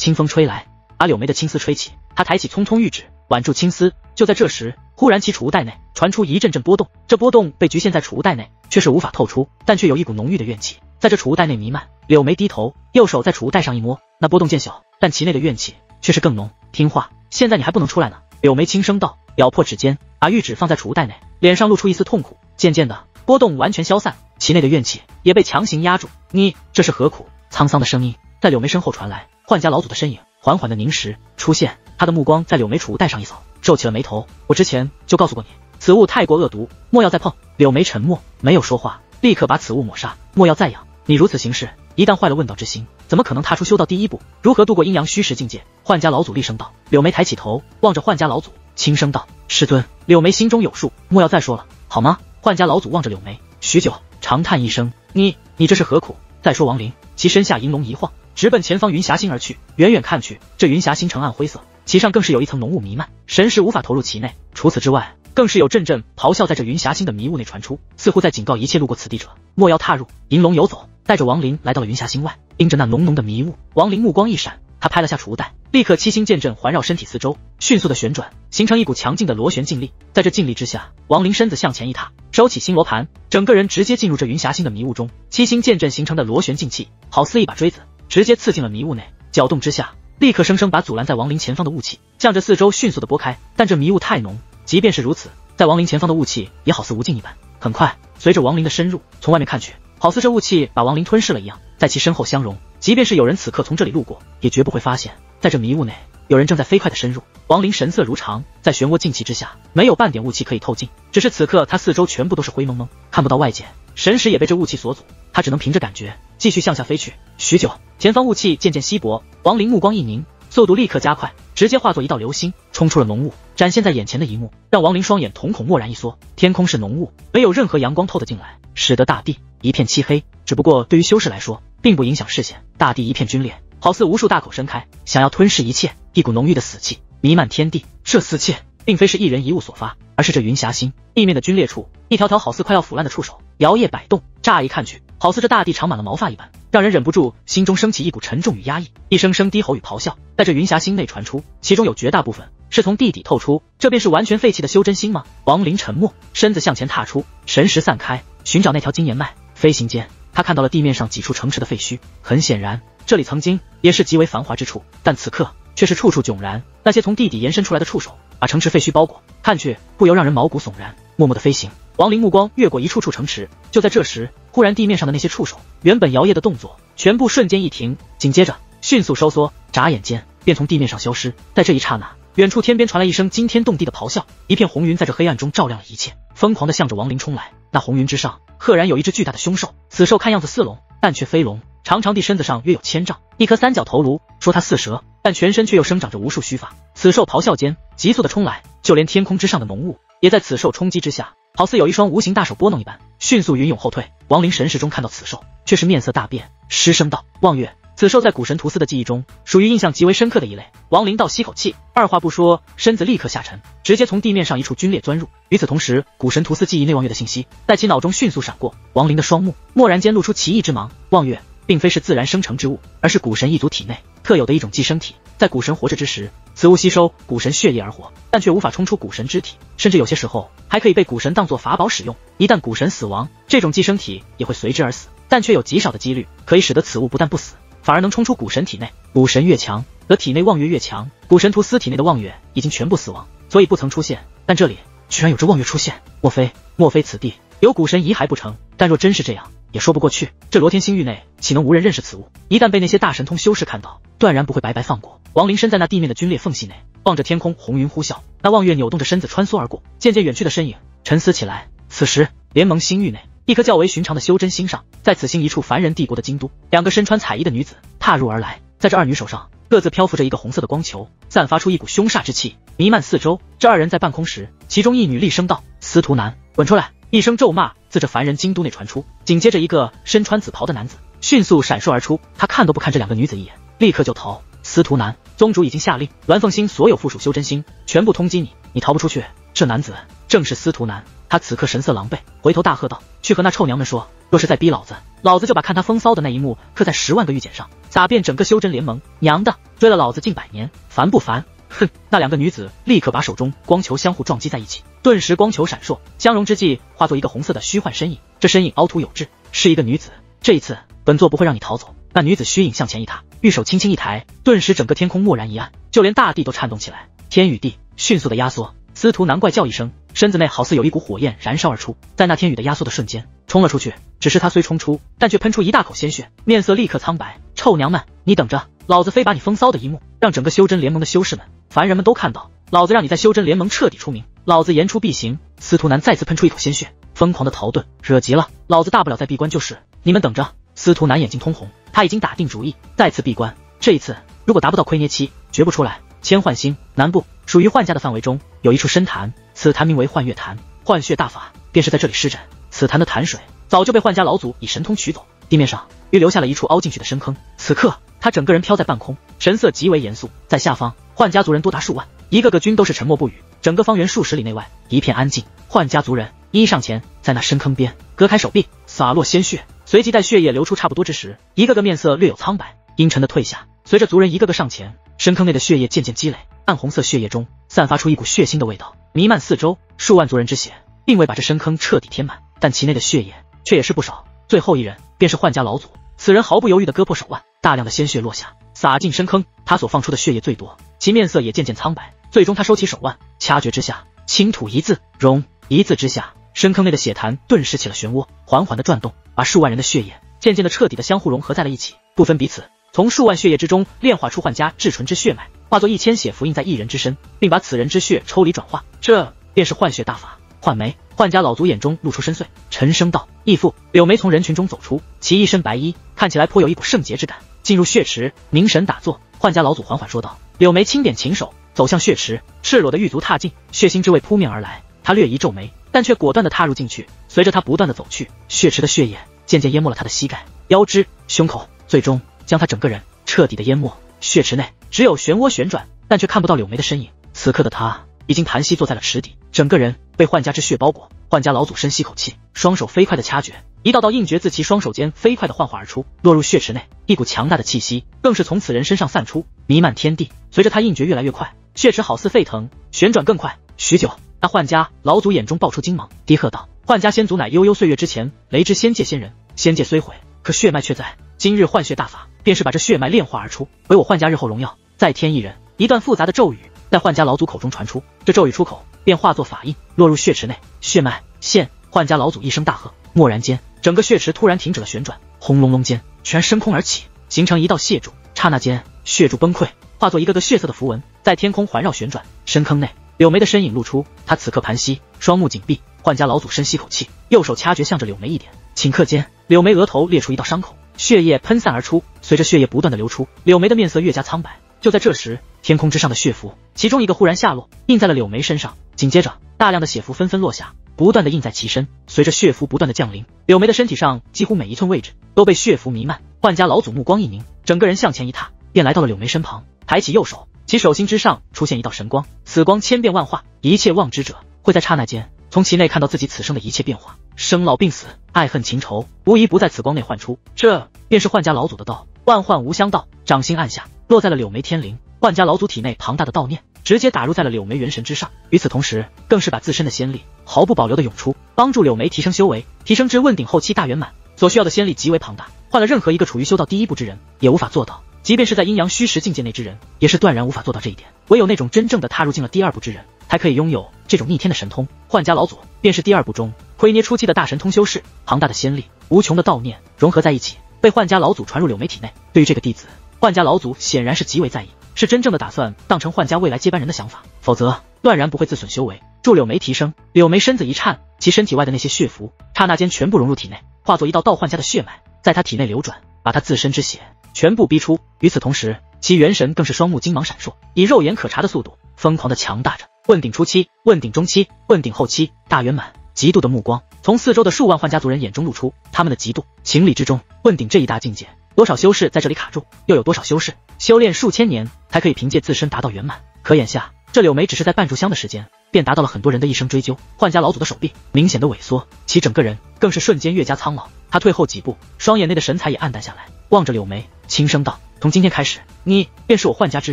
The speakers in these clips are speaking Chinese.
清风吹来，把柳眉的青丝吹起。他抬起匆匆玉指，挽住青丝。就在这时，忽然其储物袋内传出一阵阵波动，这波动被局限在储物袋内，却是无法透出，但却有一股浓郁的怨气在这储物袋内弥漫。柳眉低头，右手在储物袋上一摸，那波动渐小，但其内的怨气却是更浓。听话，现在你还不能出来呢。柳眉轻声道，咬破指尖，把玉指放在储物袋内，脸上露出一丝痛苦。渐渐的，波动完全消散，其内的怨气也被强行压住。你这是何苦？沧桑的声音在柳眉身后传来，幻家老祖的身影缓缓的凝实出现，他的目光在柳眉储物袋上一扫。皱起了眉头，我之前就告诉过你，此物太过恶毒，莫要再碰。柳眉沉默，没有说话，立刻把此物抹杀，莫要再养。你如此行事，一旦坏了问道之心，怎么可能踏出修道第一步？如何度过阴阳虚实境界？幻家老祖厉声道。柳眉抬起头，望着幻家老祖，轻声道：“师尊。”柳眉心中有数，莫要再说了，好吗？幻家老祖望着柳眉，许久，长叹一声：“你，你这是何苦？”再说王林，其身下银龙一晃，直奔前方云霞星而去。远远看去，这云霞星呈暗灰色。其上更是有一层浓雾弥漫，神识无法投入其内。除此之外，更是有阵阵咆哮在这云霞星的迷雾内传出，似乎在警告一切路过此地者莫要踏入。银龙游走，带着王林来到了云霞星外，盯着那浓浓的迷雾。王林目光一闪，他拍了下储物袋，立刻七星剑阵环绕身体四周，迅速的旋转，形成一股强劲的螺旋劲力。在这劲力之下，王林身子向前一踏，收起星罗盘，整个人直接进入这云霞星的迷雾中。七星剑阵形成的螺旋劲气，好似一把锥子，直接刺进了迷雾内。搅动之下。立刻生生把阻拦在王林前方的雾气向着四周迅速的拨开，但这迷雾太浓，即便是如此，在王林前方的雾气也好似无尽一般。很快，随着王林的深入，从外面看去，好似这雾气把王林吞噬了一样，在其身后相融。即便是有人此刻从这里路过，也绝不会发现，在这迷雾内，有人正在飞快的深入。王林神色如常，在漩涡静气之下，没有半点雾气可以透进，只是此刻他四周全部都是灰蒙蒙，看不到外界，神识也被这雾气所阻，他只能凭着感觉继续向下飞去。许久。前方雾气渐渐稀薄，王林目光一凝，速度立刻加快，直接化作一道流星，冲出了浓雾。展现在眼前的一幕，让王林双眼瞳孔蓦然一缩。天空是浓雾，没有任何阳光透得进来，使得大地一片漆黑。只不过对于修士来说，并不影响视线。大地一片皲裂，好似无数大口伸开，想要吞噬一切。一股浓郁的死气弥漫天地。这死气并非是一人一物所发，而是这云霞星地面的皲裂处，一条条好似快要腐烂的触手摇曳摆动。乍一看去，好似这大地长满了毛发一般。让人忍不住心中升起一股沉重与压抑，一声声低吼与咆哮在这云霞星内传出，其中有绝大部分是从地底透出，这便是完全废弃的修真星吗？王林沉默，身子向前踏出，神识散开，寻找那条金岩脉。飞行间，他看到了地面上几处城池的废墟，很显然，这里曾经也是极为繁华之处，但此刻却是处处迥然。那些从地底延伸出来的触手，把城池废墟包裹，看去不由让人毛骨悚然。默默的飞行，王林目光越过一处处城池。就在这时，忽然地面上的那些触手，原本摇曳的动作，全部瞬间一停，紧接着迅速收缩，眨眼间便从地面上消失。在这一刹那，远处天边传来一声惊天动地的咆哮，一片红云在这黑暗中照亮了一切，疯狂的向着王林冲来。那红云之上，赫然有一只巨大的凶兽，此兽看样子似龙，但却非龙，长长地身子上约有千丈，一颗三角头颅，说它似蛇，但全身却又生长着无数须发。此兽咆哮间，急速的冲来，就连天空之上的浓雾。也在此兽冲击之下，好似有一双无形大手拨弄一般，迅速云涌后退。王林神识中看到此兽，却是面色大变，失声道：“望月，此兽在古神图司的记忆中，属于印象极为深刻的一类。”王林倒吸口气，二话不说，身子立刻下沉，直接从地面上一处皲裂钻入。与此同时，古神图司记忆内望月的信息在其脑中迅速闪过。王林的双目蓦然间露出奇异之芒，望月。并非是自然生成之物，而是古神一族体内特有的一种寄生体。在古神活着之时，此物吸收古神血液而活，但却无法冲出古神肢体，甚至有些时候还可以被古神当作法宝使用。一旦古神死亡，这种寄生体也会随之而死，但却有极少的几率可以使得此物不但不死，反而能冲出古神体内。古神越强，则体内望月越强。古神图斯体内的望月已经全部死亡，所以不曾出现。但这里居然有只望月出现，莫非莫非此地有古神遗骸不成？但若真是这样，也说不过去。这罗天星域内岂能无人认识此物？一旦被那些大神通修士看到，断然不会白白放过。王林身在那地面的皲裂缝隙内，望着天空，红云呼啸。那望月扭动着身子穿梭而过，渐渐远去的身影，沉思起来。此时，联盟星域内一颗较为寻常的修真星上，在此星一处凡人帝国的京都，两个身穿彩衣的女子踏入而来。在这二女手上，各自漂浮着一个红色的光球，散发出一股凶煞之气，弥漫四周。这二人在半空时，其中一女厉声道：“司徒男，滚出来！”一声咒骂自这凡人京都内传出，紧接着一个身穿紫袍的男子迅速闪烁而出。他看都不看这两个女子一眼，立刻就逃。司徒南，宗主已经下令，鸾凤星所有附属修真星全部通缉你，你逃不出去。这男子正是司徒南，他此刻神色狼狈，回头大喝道：“去和那臭娘们说，若是再逼老子，老子就把看他风骚的那一幕刻在十万个玉简上，撒遍整个修真联盟！”娘的！追了老子近百年，烦不烦？哼！那两个女子立刻把手中光球相互撞击在一起，顿时光球闪烁，相融之际化作一个红色的虚幻身影。这身影凹凸有致，是一个女子。这一次，本座不会让你逃走。那女子虚影向前一踏，玉手轻轻一抬，顿时整个天空蓦然一暗，就连大地都颤动起来，天与地迅速的压缩。司徒难怪叫一声，身子内好似有一股火焰燃烧而出，在那天宇的压缩的瞬间冲了出去。只是他虽冲出，但却喷出一大口鲜血，面色立刻苍白。臭娘们，你等着，老子非把你风骚的一幕，让整个修真联盟的修士们。凡人们都看到，老子让你在修真联盟彻底出名，老子言出必行。司徒南再次喷出一口鲜血，疯狂的逃遁，惹急了，老子大不了再闭关就是。你们等着！司徒南眼睛通红，他已经打定主意，再次闭关。这一次，如果达不到亏捏期，绝不出来。千幻星南部属于幻家的范围中，有一处深潭，此潭名为幻月潭，幻血大法便是在这里施展。此潭的潭水早就被幻家老祖以神通取走，地面上约留下了一处凹进去的深坑。此刻，他整个人飘在半空，神色极为严肃，在下方。幻家族人多达数万，一个个均都是沉默不语。整个方圆数十里内外一片安静。幻家族人一一上前，在那深坑边割开手臂，洒落鲜血，随即待血液流出差不多之时，一个个面色略有苍白，阴沉的退下。随着族人一个个上前，深坑内的血液渐渐积累，暗红色血液中散发出一股血腥的味道，弥漫四周。数万族人之血并未把这深坑彻底填满，但其内的血液却也是不少。最后一人便是幻家老祖，此人毫不犹豫地割破手腕，大量的鲜血落下，洒进深坑。他所放出的血液最多。其面色也渐渐苍白，最终他收起手腕，掐诀之下，轻吐一字，融一字之下，深坑内的血潭顿时起了漩涡，缓缓的转动，把数万人的血液渐渐的彻底的相互融合在了一起，不分彼此。从数万血液之中炼化出幻家至纯之血脉，化作一千血符印在一人之身，并把此人之血抽离转化，这便是幻血大法。幻梅，幻家老族眼中露出深邃，沉声道：“义父。”柳梅从人群中走出，其一身白衣，看起来颇有一股圣洁之感。进入血池，凝神打坐。幻家老祖缓缓说道。柳眉轻点琴手，走向血池，赤裸的玉足踏进，血腥之味扑面而来。他略一皱眉，但却果断地踏入进去。随着他不断的走去，血池的血液渐渐淹没了他的膝盖、腰肢、胸口，最终将他整个人彻底的淹没。血池内只有漩涡旋转，但却看不到柳眉的身影。此刻的他已经盘膝坐在了池底，整个人被幻家之血包裹。幻家老祖深吸口气，双手飞快的掐诀。一道道印诀自其双手间飞快的幻化而出，落入血池内。一股强大的气息更是从此人身上散出，弥漫天地。随着他印诀越来越快，血池好似沸腾，旋转更快。许久，那幻家老祖眼中爆出金芒，低喝道：“幻家先祖乃悠悠岁月之前雷之仙界仙人，仙界虽毁，可血脉却在。今日幻血大法，便是把这血脉炼化而出，为我幻家日后荣耀再添一人。”一段复杂的咒语在幻家老祖口中传出，这咒语出口便化作法印，落入血池内。血脉现，幻家老祖一声大喝，蓦然间。整个血池突然停止了旋转，轰隆隆间，全升空而起，形成一道血柱。刹那间，血柱崩溃，化作一个个血色的符文，在天空环绕旋转。深坑内，柳梅的身影露出，她此刻盘膝，双目紧闭。幻家老祖深吸口气，右手掐诀，向着柳梅一点。顷刻间，柳梅额头裂出一道伤口，血液喷散而出。随着血液不断的流出，柳梅的面色越加苍白。就在这时，天空之上的血符，其中一个忽然下落，印在了柳梅身上。紧接着，大量的血符纷纷落下。不断的印在其身，随着血符不断的降临，柳梅的身体上几乎每一寸位置都被血符弥漫。幻家老祖目光一凝，整个人向前一踏，便来到了柳梅身旁，抬起右手，其手心之上出现一道神光，此光千变万化，一切望之者会在刹那间从其内看到自己此生的一切变化，生老病死、爱恨情仇，无一不在此光内幻出。这便是幻家老祖的道，万幻无相道。掌心按下，落在了柳梅天灵。幻家老祖体内庞大的道念。直接打入在了柳梅元神之上，与此同时，更是把自身的仙力毫不保留的涌出，帮助柳梅提升修为，提升至问鼎后期大圆满。所需要的仙力极为庞大，换了任何一个处于修道第一步之人也无法做到，即便是在阴阳虚实境界内之人，也是断然无法做到这一点。唯有那种真正的踏入进了第二步之人，才可以拥有这种逆天的神通。幻家老祖便是第二步中亏捏初期的大神通修士，庞大的仙力、无穷的道念融合在一起，被幻家老祖传入柳梅体内。对于这个弟子，幻家老祖显然是极为在意。是真正的打算当成幻家未来接班人的想法，否则断然不会自损修为，助柳眉提升。柳眉身子一颤，其身体外的那些血符刹那间全部融入体内，化作一道道幻家的血脉，在他体内流转，把他自身之血全部逼出。与此同时，其元神更是双目金芒闪烁，以肉眼可察的速度疯狂的强大着。问鼎初期，问鼎中期，问鼎后期，大圆满。极度的目光从四周的数万幻家族人眼中露出，他们的嫉妒。情理之中，问鼎这一大境界。多少修士在这里卡住，又有多少修士修炼数千年才可以凭借自身达到圆满？可眼下这柳梅只是在半炷香的时间，便达到了很多人的一生追究。幻家老祖的手臂明显的萎缩，其整个人更是瞬间越加苍老。他退后几步，双眼内的神采也暗淡下来，望着柳梅轻声道：“从今天开始，你便是我幻家之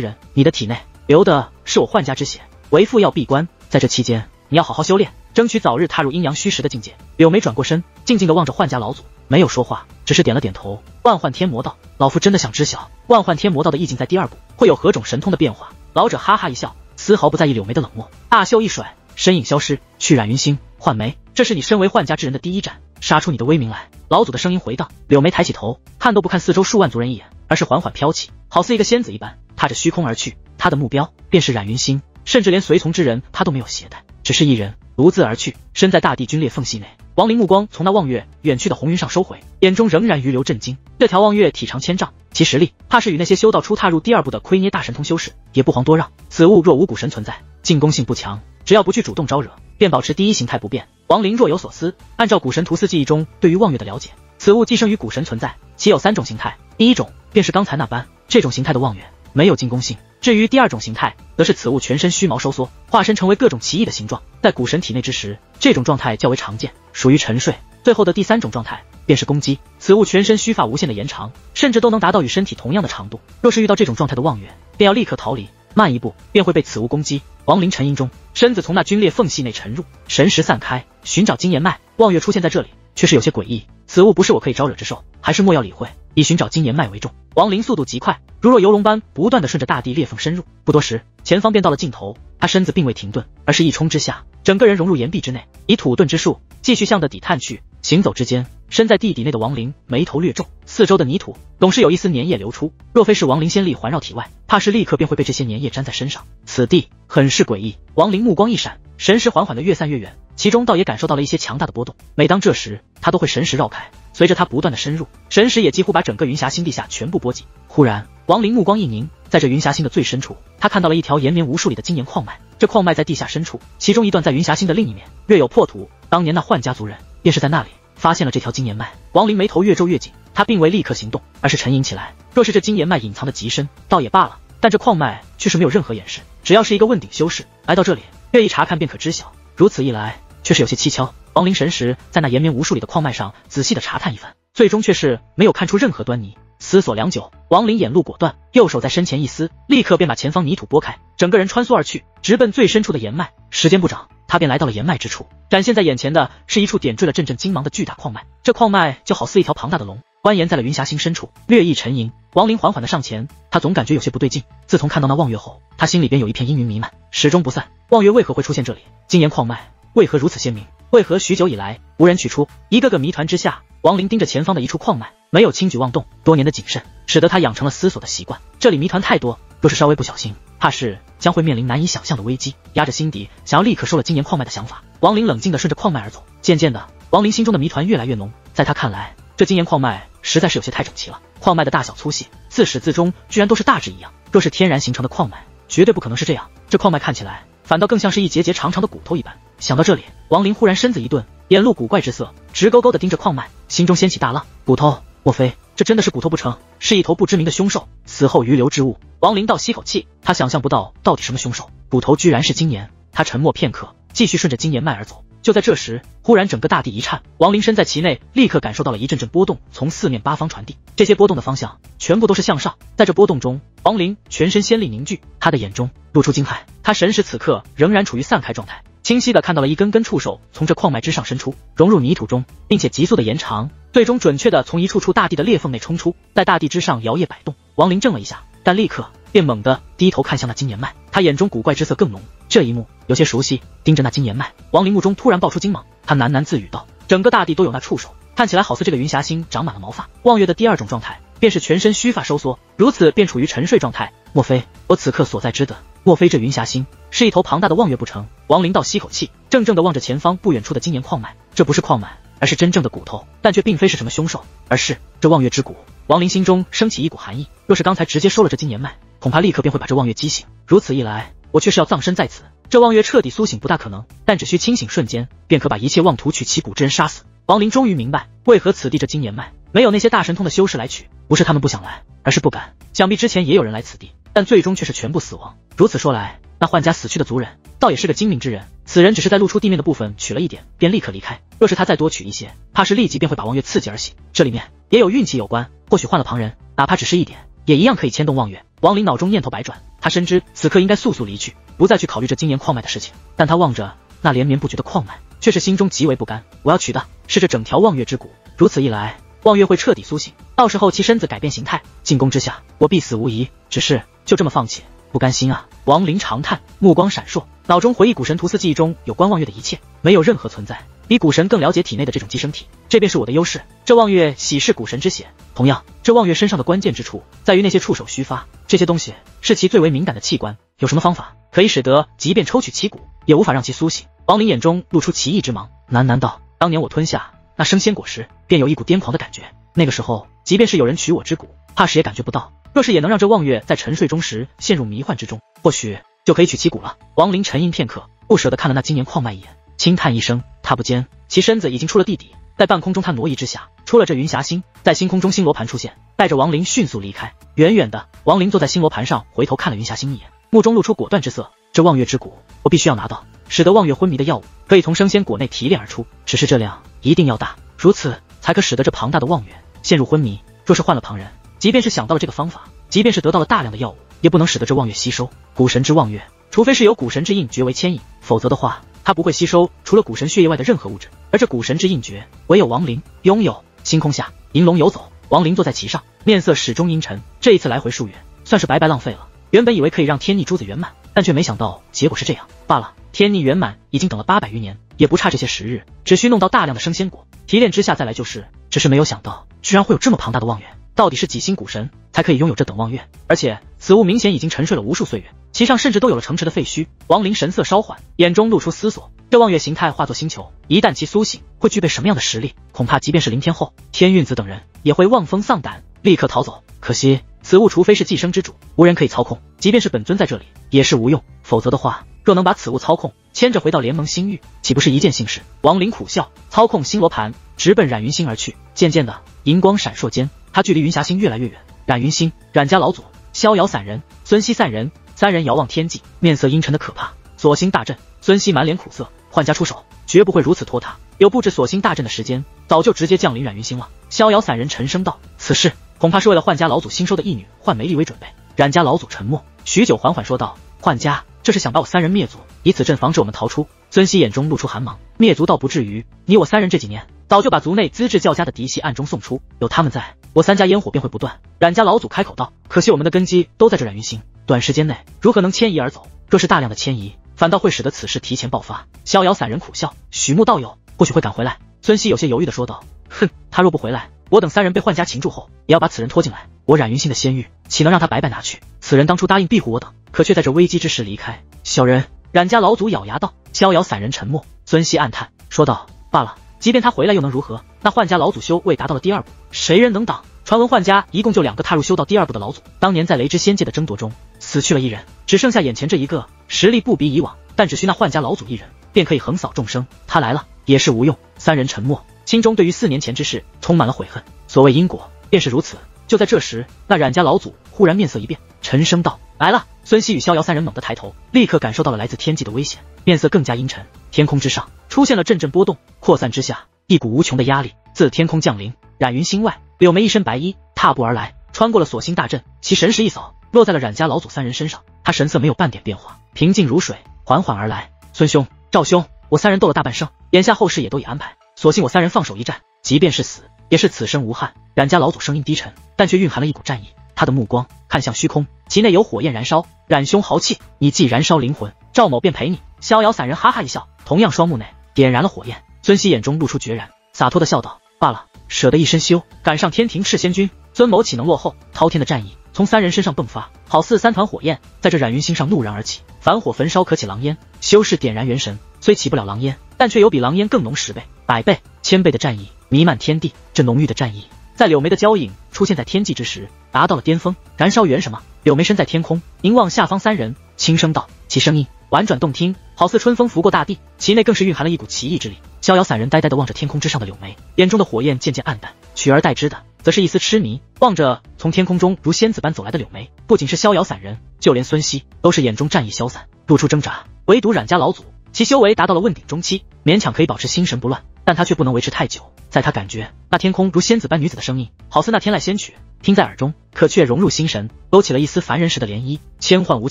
人，你的体内流的是我幻家之血。为父要闭关，在这期间，你要好好修炼，争取早日踏入阴阳虚实的境界。柳眉转过身，静静的望着幻家老祖，没有说话，只是点了点头。万幻天魔道，老夫真的想知晓万幻天魔道的意境，在第二步会有何种神通的变化？老者哈哈一笑，丝毫不在意柳眉的冷漠，大袖一甩，身影消失，去染云星。幻眉，这是你身为幻家之人的第一战，杀出你的威名来。老祖的声音回荡，柳眉抬起头，看都不看四周数万族人一眼，而是缓缓飘起，好似一个仙子一般，踏着虚空而去。他的目标便是染云星，甚至连随从之人他都没有携带，只是一人独自而去。身在大地军裂缝隙内，王林目光从那望月远去的红云上收回，眼中仍然余留震惊。这条望月体长千丈，其实力怕是与那些修道初踏入第二步的亏捏大神通修士也不遑多让。此物若无古神存在，进攻性不强，只要不去主动招惹。便保持第一形态不变。王林若有所思，按照古神图寺记忆中对于望月的了解，此物寄生于古神存在，其有三种形态。第一种便是刚才那般，这种形态的望月没有进攻性。至于第二种形态，则是此物全身虚毛收缩，化身成为各种奇异的形状，在古神体内之时，这种状态较为常见，属于沉睡。最后的第三种状态便是攻击，此物全身须发无限的延长，甚至都能达到与身体同样的长度。若是遇到这种状态的望月，便要立刻逃离。慢一步便会被此物攻击。亡灵沉吟中，身子从那龟裂缝隙内沉入，神识散开，寻找金岩脉。望月出现在这里，却是有些诡异。此物不是我可以招惹之兽，还是莫要理会，以寻找金岩脉为重。王林速度极快，如若游龙般不断的顺着大地裂缝深入。不多时，前方便到了尽头。他身子并未停顿，而是一冲之下，整个人融入岩壁之内，以土遁之术继续向着底探去。行走之间，身在地底内的王林眉头略皱，四周的泥土总是有一丝粘液流出。若非是王林仙力环绕体外，怕是立刻便会被这些粘液粘在身上。此地很是诡异。王林目光一闪，神识缓缓的越散越远，其中倒也感受到了一些强大的波动。每当这时，他都会神识绕开。随着他不断的深入，神识也几乎把整个云霞星地下全部波及。忽然，王林目光一凝，在这云霞星的最深处，他看到了一条延绵无数里的金岩矿脉。这矿脉在地下深处，其中一段在云霞星的另一面，略有破土。当年那幻家族人便是在那里。发现了这条金岩脉，王林眉头越皱越紧，他并未立刻行动，而是沉吟起来。若是这金岩脉隐藏的极深，倒也罢了，但这矿脉却是没有任何掩饰，只要是一个问鼎修士来到这里，愿意查看便可知晓。如此一来，却是有些蹊跷。王林神识在那延绵无数里的矿脉上仔细的查探一番，最终却是没有看出任何端倪。思索良久，王林眼露果断，右手在身前一撕，立刻便把前方泥土拨开，整个人穿梭而去，直奔最深处的岩脉。时间不长。他便来到了岩脉之处，展现在眼前的是一处点缀了阵阵金芒的巨大矿脉。这矿脉就好似一条庞大的龙，蜿蜒在了云霞星深处。略一沉吟，王林缓缓的上前，他总感觉有些不对劲。自从看到那望月后，他心里边有一片阴云弥漫，始终不散。望月为何会出现这里？金岩矿脉为何如此鲜明？为何许久以来无人取出？一个个谜团之下，王林盯着前方的一处矿脉，没有轻举妄动。多年的谨慎，使得他养成了思索的习惯。这里谜团太多，若是稍微不小心，怕是将会面临难以想象的危机。压着心底想要立刻收了金岩矿脉的想法，王林冷静地顺着矿脉而走。渐渐的，王林心中的谜团越来越浓。在他看来，这金岩矿脉实在是有些太整齐了。矿脉的大小粗细，自始至终居然都是大致一样。若是天然形成的矿脉，绝对不可能是这样。这矿脉看起来，反倒更像是一节节长长的骨头一般。想到这里，王林忽然身子一顿，眼露古怪之色，直勾勾地盯着矿脉，心中掀起大浪。骨头？莫非这真的是骨头不成？是一头不知名的凶兽？死后余留之物？王林倒吸口气，他想象不到到底什么凶兽，骨头居然是金岩。他沉默片刻，继续顺着金岩脉而走。就在这时，忽然整个大地一颤，王林身在其内，立刻感受到了一阵阵波动从四面八方传递。这些波动的方向全部都是向上。在这波动中，王林全身仙力凝聚，他的眼中露出惊骇。他神识此刻仍然处于散开状态，清晰的看到了一根根触手从这矿脉之上伸出，融入泥土中，并且急速的延长，最终准确的从一处处大地的裂缝内冲出，在大地之上摇曳摆动。王林怔了一下。但立刻便猛地低头看向那金岩脉，他眼中古怪之色更浓。这一幕有些熟悉，盯着那金岩脉，王林目中突然爆出金芒，他喃喃自语道：“整个大地都有那触手，看起来好似这个云霞星长满了毛发。”望月的第二种状态便是全身须发收缩，如此便处于沉睡状态。莫非我此刻所在之的，莫非这云霞星是一头庞大的望月不成？王林倒吸口气，怔怔地望着前方不远处的金岩矿脉，这不是矿脉，而是真正的骨头，但却并非是什么凶兽，而是这望月之骨。王林心中升起一股寒意，若是刚才直接收了这金年脉，恐怕立刻便会把这望月激醒。如此一来，我却是要葬身在此，这望月彻底苏醒不大可能，但只需清醒瞬间，便可把一切妄图取其骨之人杀死。王林终于明白，为何此地这金年脉没有那些大神通的修士来取，不是他们不想来，而是不敢。想必之前也有人来此地，但最终却是全部死亡。如此说来，那幻家死去的族人，倒也是个精明之人。此人只是在露出地面的部分取了一点，便立刻离开。若是他再多取一些，怕是立即便会把望月刺激而醒。这里面也有运气有关，或许换了旁人，哪怕只是一点，也一样可以牵动望月。王林脑中念头百转，他深知此刻应该速速离去，不再去考虑这金岩矿脉的事情。但他望着那连绵不绝的矿脉，却是心中极为不甘。我要取的是这整条望月之谷，如此一来，望月会彻底苏醒，到时候其身子改变形态，进攻之下，我必死无疑。只是就这么放弃，不甘心啊！王林长叹，目光闪烁，脑中回忆古神图四记忆中有关望月的一切，没有任何存在。比古神更了解体内的这种寄生体，这便是我的优势。这望月喜是古神之血，同样，这望月身上的关键之处在于那些触手须发，这些东西是其最为敏感的器官。有什么方法可以使得即便抽取其骨，也无法让其苏醒？王林眼中露出奇异之芒，喃喃道：“当年我吞下那生鲜果时，便有一股癫狂的感觉。那个时候，即便是有人取我之骨，怕是也感觉不到。若是也能让这望月在沉睡中时陷入迷幻之中，或许就可以取其骨了。”王林沉吟片刻，不舍得看了那金年矿脉一眼。轻叹一声，踏步间，其身子已经出了地底。在半空中，他挪移之下，出了这云霞星，在星空中，星罗盘出现，带着王林迅速离开。远远的，王林坐在星罗盘上，回头看了云霞星一眼，目中露出果断之色。这望月之骨，我必须要拿到，使得望月昏迷的药物可以从生鲜果内提炼而出。只是这量一定要大，如此才可使得这庞大的望月陷入昏迷。若是换了旁人，即便是想到了这个方法，即便是得到了大量的药物，也不能使得这望月吸收。古神之望月，除非是有古神之印绝为牵引，否则的话。他不会吸收除了古神血液外的任何物质，而这古神之印诀，唯有亡灵拥有。星空下，银龙游走，亡灵坐在其上，面色始终阴沉。这一次来回数月，算是白白浪费了。原本以为可以让天逆珠子圆满，但却没想到结果是这样。罢了，天逆圆满已经等了八百余年，也不差这些时日，只需弄到大量的生鲜果，提炼之下再来就是。只是没有想到，居然会有这么庞大的望远。到底是几星古神才可以拥有这等望月？而且此物明显已经沉睡了无数岁月。其上甚至都有了城池的废墟。王林神色稍缓，眼中露出思索。这望月形态化作星球，一旦其苏醒，会具备什么样的实力？恐怕即便是林天后、天运子等人，也会望风丧胆，立刻逃走。可惜此物除非是寄生之主，无人可以操控。即便是本尊在这里，也是无用。否则的话，若能把此物操控，牵着回到联盟星域，岂不是一件幸事？王林苦笑，操控星罗盘，直奔冉云星而去。渐渐的，银光闪烁间，他距离云霞星越来越远。冉云星，冉家老祖，逍遥散人，孙熙散人。三人遥望天际，面色阴沉的可怕。锁星大阵，孙熙满脸苦涩。幻家出手，绝不会如此拖沓。有布置锁星大阵的时间，早就直接降临冉云星了。逍遥散人沉声道：“此事恐怕是为了幻家老祖新收的义女幻梅丽为准备。”冉家老祖沉默许久，缓缓说道：“幻家这是想把我三人灭族，以此阵防止我们逃出。”孙熙眼中露出寒芒：“灭族倒不至于，你我三人这几年早就把族内资质较佳的嫡系暗中送出，有他们在，我三家烟火便会不断。”冉家老祖开口道：“可惜我们的根基都在这冉云星。”短时间内如何能迁移而走？若是大量的迁移，反倒会使得此事提前爆发。逍遥散人苦笑，许慕道友或许会赶回来。孙熙有些犹豫的说道：“哼，他若不回来，我等三人被幻家擒住后，也要把此人拖进来。我冉云星的仙玉，岂能让他白白拿去？此人当初答应庇护我等，可却在这危机之时离开。小人，冉家老祖咬牙道。逍遥散人沉默，孙熙暗叹说道：罢了，即便他回来又能如何？那幻家老祖修为达到了第二步，谁人能挡？传闻幻家一共就两个踏入修道第二步的老祖，当年在雷之仙界的争夺中。”死去了一人，只剩下眼前这一个，实力不比以往，但只需那幻家老祖一人，便可以横扫众生。他来了也是无用。三人沉默，心中对于四年前之事充满了悔恨。所谓因果，便是如此。就在这时，那冉家老祖忽然面色一变，沉声道：“来了。”孙熙与逍遥三人猛地抬头，立刻感受到了来自天际的危险，面色更加阴沉。天空之上出现了阵阵波动，扩散之下，一股无穷的压力自天空降临。冉云心外，柳眉一身白衣，踏步而来，穿过了锁心大阵，其神识一扫。落在了冉家老祖三人身上，他神色没有半点变化，平静如水，缓缓而来。孙兄、赵兄，我三人斗了大半生，眼下后事也都已安排，索性我三人放手一战，即便是死，也是此生无憾。冉家老祖声音低沉，但却蕴含了一股战意。他的目光看向虚空，其内有火焰燃烧。冉兄豪气，你既燃烧灵魂，赵某便陪你。逍遥散人哈哈一笑，同样双目内点燃了火焰。孙熙眼中露出决然，洒脱的笑道：罢了，舍得一身修，赶上天庭赤仙君，尊某岂能落后？滔天的战意。从三人身上迸发，好似三团火焰，在这冉云星上怒然而起。凡火焚烧可起狼烟，修士点燃元神，虽起不了狼烟，但却有比狼烟更浓十倍、百倍、千倍的战意弥漫天地。这浓郁的战意，在柳眉的交影出现在天际之时，达到了巅峰。燃烧元什么？柳眉身在天空，凝望下方三人，轻声道：“其声音婉转动听，好似春风拂过大地，其内更是蕴含了一股奇异之力。”逍遥散人呆呆地望着天空之上的柳眉，眼中的火焰渐渐暗淡，取而代之的。则是一丝痴迷，望着从天空中如仙子般走来的柳眉，不仅是逍遥散人，就连孙熙都是眼中战意消散，露出挣扎。唯独冉家老祖，其修为达到了问鼎中期，勉强可以保持心神不乱。但他却不能维持太久。在他感觉那天空如仙子般女子的声音，好似那天籁仙曲，听在耳中，可却融入心神，勾起了一丝凡人时的涟漪，千幻无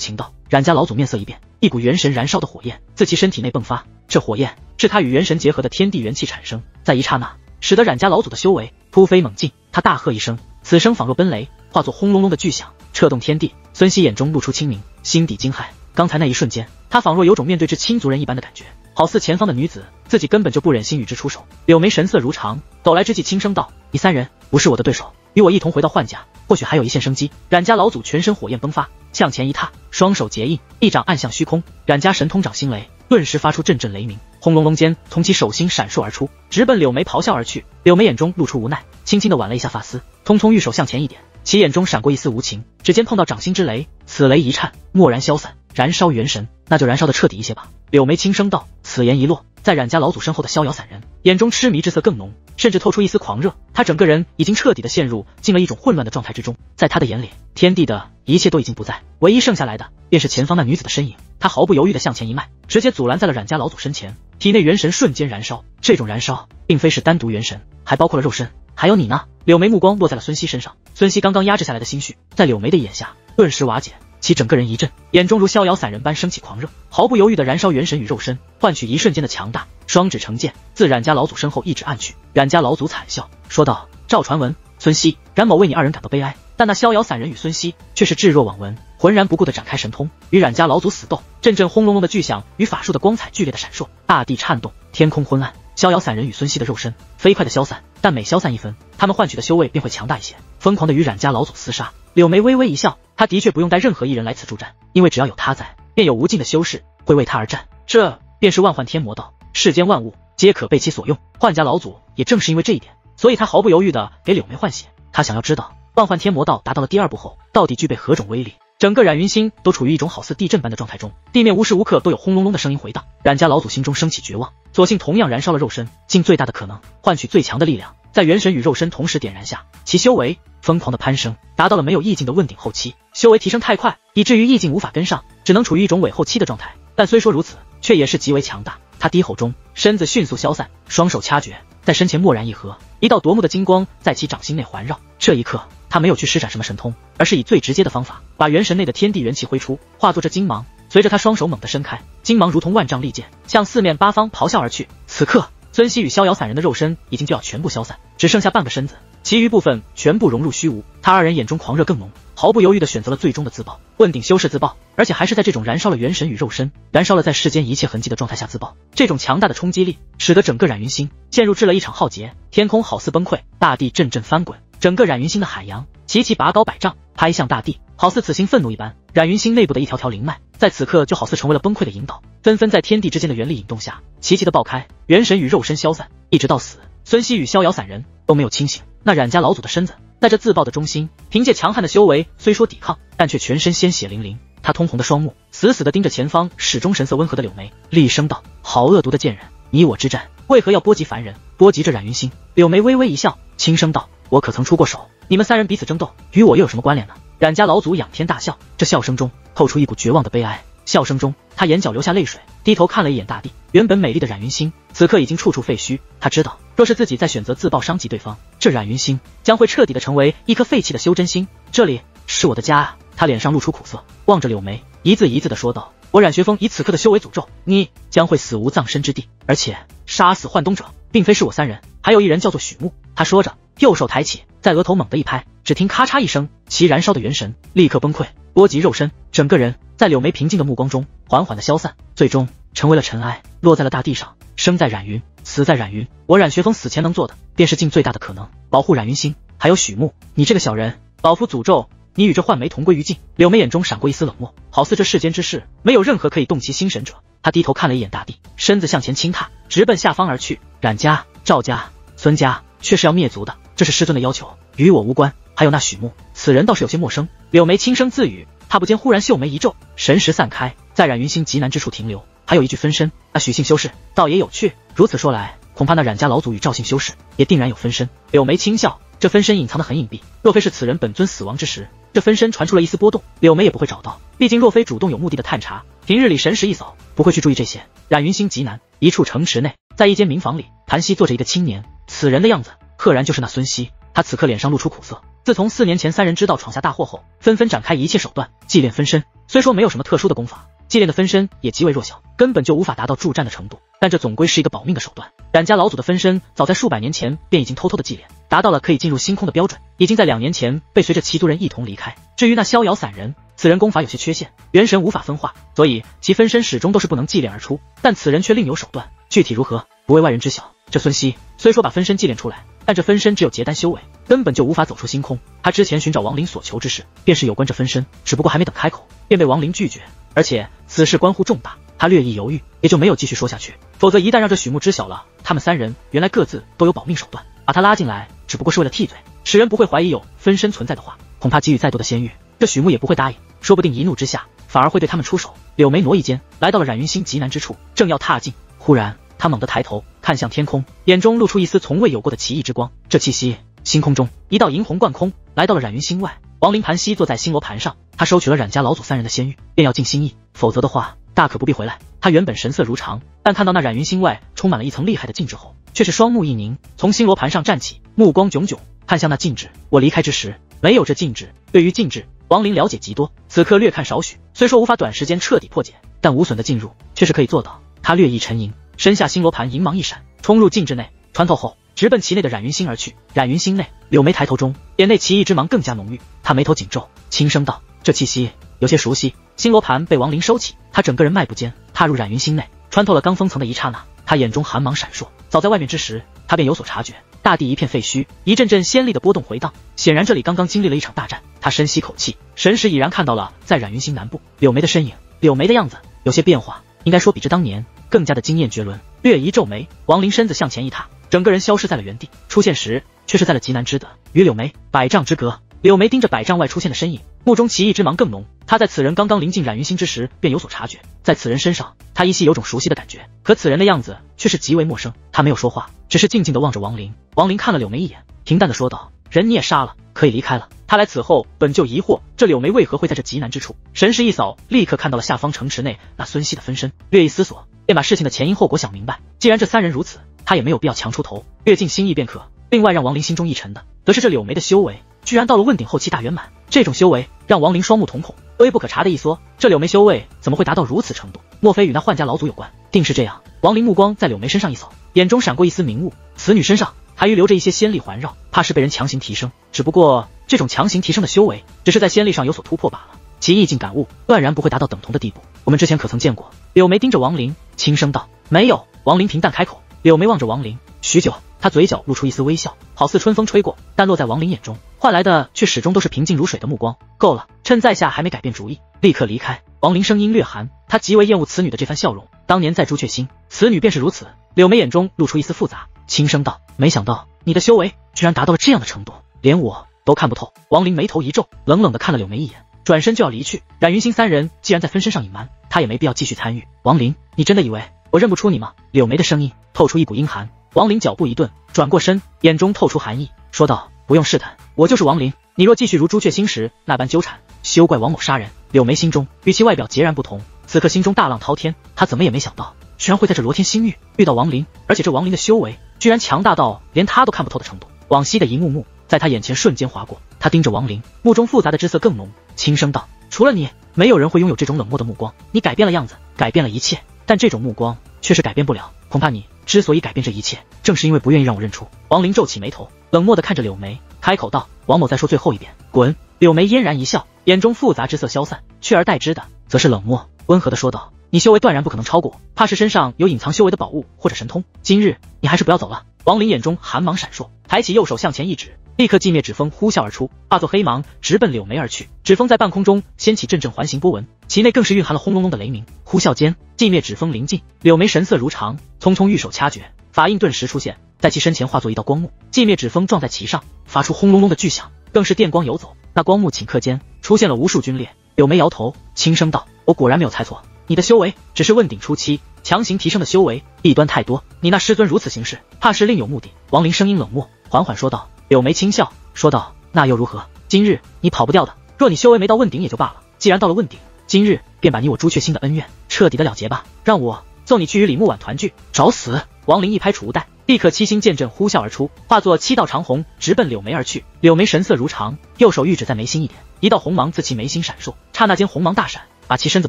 情道。冉家老祖面色一变，一股元神燃烧的火焰自其身体内迸发，这火焰是他与元神结合的天地元气产生，在一刹那，使得冉家老祖的修为突飞猛进。他大喝一声，此声仿若奔雷，化作轰隆隆的巨响，彻动天地。孙熙眼中露出清明，心底惊骇。刚才那一瞬间，他仿若有种面对至亲族人一般的感觉。好似前方的女子，自己根本就不忍心与之出手。柳眉神色如常，抖来之际轻声道：“你三人不是我的对手，与我一同回到幻家，或许还有一线生机。”冉家老祖全身火焰迸发，向前一踏，双手结印，一掌按向虚空。冉家神通掌心雷，顿时发出阵阵雷鸣，轰隆隆间从其手心闪烁而出，直奔柳眉咆哮而去。柳眉眼中露出无奈，轻轻的挽了一下发丝，匆匆玉手向前一点，其眼中闪过一丝无情，指尖碰到掌心之雷，此雷一颤，蓦然消散。燃烧元神，那就燃烧的彻底一些吧。柳眉轻声道。此言一落，在冉家老祖身后的逍遥散人眼中痴迷之色更浓，甚至透出一丝狂热。他整个人已经彻底的陷入进了一种混乱的状态之中。在他的眼里，天地的一切都已经不在，唯一剩下来的便是前方那女子的身影。他毫不犹豫的向前一迈，直接阻拦在了冉家老祖身前，体内元神瞬间燃烧。这种燃烧并非是单独元神，还包括了肉身。还有你呢？柳眉目光落在了孙熙身上，孙熙刚刚压制下来的心绪，在柳眉的眼下顿时瓦解。其整个人一震，眼中如逍遥散人般升起狂热，毫不犹豫的燃烧元神与肉身，换取一瞬间的强大。双指成剑，自冉家老祖身后一指按去。冉家老祖惨笑说道：“赵传文，孙熙、冉某为你二人感到悲哀，但那逍遥散人与孙熙却是置若罔闻，浑然不顾的展开神通，与冉家老祖死斗。阵阵轰隆隆的巨响与法术的光彩剧烈的闪烁，大地颤动，天空昏暗。逍遥散人与孙熙的肉身飞快的消散，但每消散一分，他们换取的修为便会强大一些，疯狂的与冉家老祖厮杀。柳眉微微一笑。他的确不用带任何一人来此助战，因为只要有他在，便有无尽的修士会为他而战。这便是万幻天魔道，世间万物皆可被其所用。幻家老祖也正是因为这一点，所以他毫不犹豫的给柳眉换血。他想要知道万幻天魔道达到了第二步后，到底具备何种威力。整个冉云星都处于一种好似地震般的状态中，地面无时无刻都有轰隆隆的声音回荡。冉家老祖心中升起绝望，索性同样燃烧了肉身，尽最大的可能换取最强的力量，在元神与肉身同时点燃下，其修为。疯狂的攀升，达到了没有意境的问鼎后期，修为提升太快，以至于意境无法跟上，只能处于一种伪后期的状态。但虽说如此，却也是极为强大。他低吼中，身子迅速消散，双手掐诀，在身前蓦然一合，一道夺目的金光在其掌心内环绕。这一刻，他没有去施展什么神通，而是以最直接的方法，把元神内的天地元气挥出，化作这金芒。随着他双手猛地伸开，金芒如同万丈利剑，向四面八方咆哮而去。此刻，孙熙与逍遥散人的肉身已经就要全部消散，只剩下半个身子。其余部分全部融入虚无，他二人眼中狂热更浓，毫不犹豫的选择了最终的自爆，问鼎修士自爆，而且还是在这种燃烧了元神与肉身，燃烧了在世间一切痕迹的状态下自爆。这种强大的冲击力，使得整个冉云星陷入至了一场浩劫，天空好似崩溃，大地阵阵翻滚，整个冉云星的海洋齐齐拔高百丈，拍向大地，好似此行愤怒一般。冉云星内部的一条条灵脉，在此刻就好似成为了崩溃的引导，纷纷在天地之间的原力引动下，齐齐的爆开，元神与肉身消散，一直到死。孙熙与逍遥散人都没有清醒。那冉家老祖的身子，在这自爆的中心，凭借强悍的修为，虽说抵抗，但却全身鲜血淋淋。他通红的双目死死地盯着前方，始终神色温和的柳眉，厉声道：“好恶毒的贱人，你我之战，为何要波及凡人，波及这冉云星？”柳眉微微一笑，轻声道：“我可曾出过手？你们三人彼此争斗，与我又有什么关联呢？”冉家老祖仰天大笑，这笑声中透出一股绝望的悲哀。笑声中，他眼角流下泪水，低头看了一眼大地。原本美丽的冉云星，此刻已经处处废墟。他知道，若是自己再选择自爆伤及对方，这冉云星将会彻底的成为一颗废弃的修真星。这里是我的家啊！他脸上露出苦涩，望着柳眉，一字一字的说道：“我冉学峰以此刻的修为诅咒你，将会死无葬身之地。而且，杀死幻东者，并非是我三人，还有一人叫做许木。”他说着，右手抬起，在额头猛地一拍，只听咔嚓一声，其燃烧的元神立刻崩溃，波及肉身，整个人。在柳眉平静的目光中，缓缓的消散，最终成为了尘埃，落在了大地上。生在冉云，死在冉云。我冉学峰死前能做的，便是尽最大的可能保护冉云星，还有许慕。你这个小人，老夫诅咒你与这幻梅同归于尽。柳眉眼中闪过一丝冷漠，好似这世间之事，没有任何可以动其心神者。他低头看了一眼大地，身子向前轻踏，直奔下方而去。冉家、赵家、孙家却是要灭族的，这是师尊的要求，与我无关。还有那许木，此人倒是有些陌生。柳眉轻声自语。踏步间，忽然秀眉一皱，神识散开，在冉云星极难之处停留。还有一具分身，那许姓修士倒也有趣。如此说来，恐怕那冉家老祖与赵姓修士也定然有分身。柳眉轻笑，这分身隐藏的很隐蔽，若非是此人本尊死亡之时，这分身传出了一丝波动，柳眉也不会找到。毕竟若非主动有目的的探查，平日里神识一扫，不会去注意这些。冉云星极难，一处城池内。在一间民房里，盘膝坐着一个青年，此人的样子，赫然就是那孙熙。他此刻脸上露出苦涩。自从四年前三人知道闯下大祸后，纷纷展开一切手段祭炼分身。虽说没有什么特殊的功法，祭炼的分身也极为弱小，根本就无法达到助战的程度。但这总归是一个保命的手段。冉家老祖的分身早在数百年前便已经偷偷的祭炼，达到了可以进入星空的标准，已经在两年前被随着齐族人一同离开。至于那逍遥散人，此人功法有些缺陷，元神无法分化，所以其分身始终都是不能祭炼而出。但此人却另有手段，具体如何，不为外人知晓。这孙熙虽说把分身祭炼出来，但这分身只有结丹修为，根本就无法走出星空。他之前寻找亡灵所求之事，便是有关这分身，只不过还没等开口，便被亡灵拒绝。而且此事关乎重大，他略一犹豫，也就没有继续说下去。否则一旦让这许慕知晓了，他们三人原来各自都有保命手段，把他拉进来，只不过是为了替罪，使人不会怀疑有分身存在的话，恐怕给予再多的仙玉，这许慕也不会答应。说不定一怒之下，反而会对他们出手。柳眉挪一间，来到了冉云星极难之处，正要踏进，忽然他猛地抬头看向天空，眼中露出一丝从未有过的奇异之光。这气息，星空中一道银虹贯空，来到了冉云星外。王林盘膝坐在星罗盘上，他收取了冉家老祖三人的仙玉，便要尽心意，否则的话，大可不必回来。他原本神色如常，但看到那冉云星外充满了一层厉害的禁制后，却是双目一凝，从星罗盘上站起，目光炯炯看向那禁制。我离开之时，没有这禁制。对于禁制，王林了解极多，此刻略看少许。虽说无法短时间彻底破解，但无损的进入却是可以做到。他略一沉吟，身下星罗盘银芒一闪，冲入禁制内，穿透后直奔其内的冉云星而去。冉云星内，柳眉抬头中，眼内奇异之芒更加浓郁。他眉头紧皱，轻声道：“这气息有些熟悉。”星罗盘被王林收起，他整个人迈步间踏入冉云星内，穿透了罡风层的一刹那，他眼中寒芒闪烁。早在外面之时，他便有所察觉。大地一片废墟，一阵阵仙力的波动回荡，显然这里刚刚经历了一场大战。他深吸口气，神识已然看到了在冉云星南部柳眉的身影。柳眉的样子有些变化，应该说比之当年更加的惊艳绝伦。略一皱眉，王林身子向前一踏，整个人消失在了原地。出现时却是在了极难之的与柳眉百丈之隔。柳眉盯着百丈外出现的身影，目中奇异之芒更浓。他在此人刚刚临近冉云星之时便有所察觉，在此人身上，他依稀有种熟悉的感觉，可此人的样子却是极为陌生。他没有说话，只是静静的望着王林。王林看了柳眉一眼，平淡的说道：“人你也杀了，可以离开了。”他来此后本就疑惑，这柳眉为何会在这极难之处？神识一扫，立刻看到了下方城池内那孙熙的分身。略一思索，便把事情的前因后果想明白。既然这三人如此，他也没有必要强出头，略尽心意便可。另外让王林心中一沉的，则是这柳眉的修为。居然到了问鼎后期大圆满，这种修为让王林双目瞳孔微不可察的一缩。这柳眉修为怎么会达到如此程度？莫非与那幻家老祖有关？定是这样。王林目光在柳眉身上一扫，眼中闪过一丝明悟。此女身上还余留着一些仙力环绕，怕是被人强行提升。只不过这种强行提升的修为，只是在仙力上有所突破罢了，其意境感悟断然不会达到等同的地步。我们之前可曾见过？柳眉盯着王林，轻声道：“没有。”王林平淡开口。柳眉望着王林许久。他嘴角露出一丝微笑，好似春风吹过，但落在王林眼中，换来的却始终都是平静如水的目光。够了，趁在下还没改变主意，立刻离开。王林声音略寒，他极为厌恶此女的这番笑容。当年在朱雀星，此女便是如此。柳眉眼中露出一丝复杂，轻声道：“没想到你的修为居然达到了这样的程度，连我都看不透。”王林眉头一皱，冷冷的看了柳眉一眼，转身就要离去。冉云星三人既然在分身上隐瞒，他也没必要继续参与。王林，你真的以为我认不出你吗？柳眉的声音透出一股阴寒。王林脚步一顿，转过身，眼中透出寒意，说道：“不用试探，我就是王林。你若继续如朱雀星时那般纠缠，休怪王某杀人。”柳眉心中与其外表截然不同，此刻心中大浪滔天。他怎么也没想到，居然会在这罗天星域遇到王林，而且这王林的修为居然强大到连他都看不透的程度。往昔的一幕幕在他眼前瞬间划过，他盯着王林，目中复杂的之色更浓，轻声道：“除了你，没有人会拥有这种冷漠的目光。你改变了样子，改变了一切，但这种目光却是改变不了。恐怕你。”之所以改变这一切，正是因为不愿意让我认出。王林皱起眉头，冷漠的看着柳眉，开口道：“王某再说最后一遍，滚！”柳眉嫣然一笑，眼中复杂之色消散，取而代之的则是冷漠，温和的说道：“你修为断然不可能超过，怕是身上有隐藏修为的宝物或者神通。今日你还是不要走了。”王林眼中寒芒闪烁，抬起右手向前一指，立刻寂灭指风呼啸而出，化作黑芒直奔柳眉而去。指风在半空中掀起阵阵环形波纹，其内更是蕴含了轰隆隆的雷鸣。呼啸间，寂灭指风临近，柳眉神色如常，匆匆玉手掐诀，法印顿时出现在其身前，化作一道光幕，寂灭指风撞在其上，发出轰隆隆的巨响，更是电光游走。那光幕顷刻间出现了无数军列。柳眉摇头，轻声道：“我果然没有猜错，你的修为只是问鼎初期，强行提升的修为弊端太多。你那师尊如此行事，怕是另有目的。”王林声音冷漠，缓缓说道。柳眉轻笑说道：“那又如何？今日你跑不掉的。若你修为没到问鼎也就罢了，既然到了问鼎，今日便把你我朱雀星的恩怨彻底的了结吧。让我送你去与李木婉团聚，找死！”王林一拍储物袋，立刻七星剑阵呼啸而出，化作七道长虹，直奔柳眉而去。柳眉神色如常，右手玉指在眉心一点，一道红芒自其眉心闪烁，刹那间红芒大闪，把其身子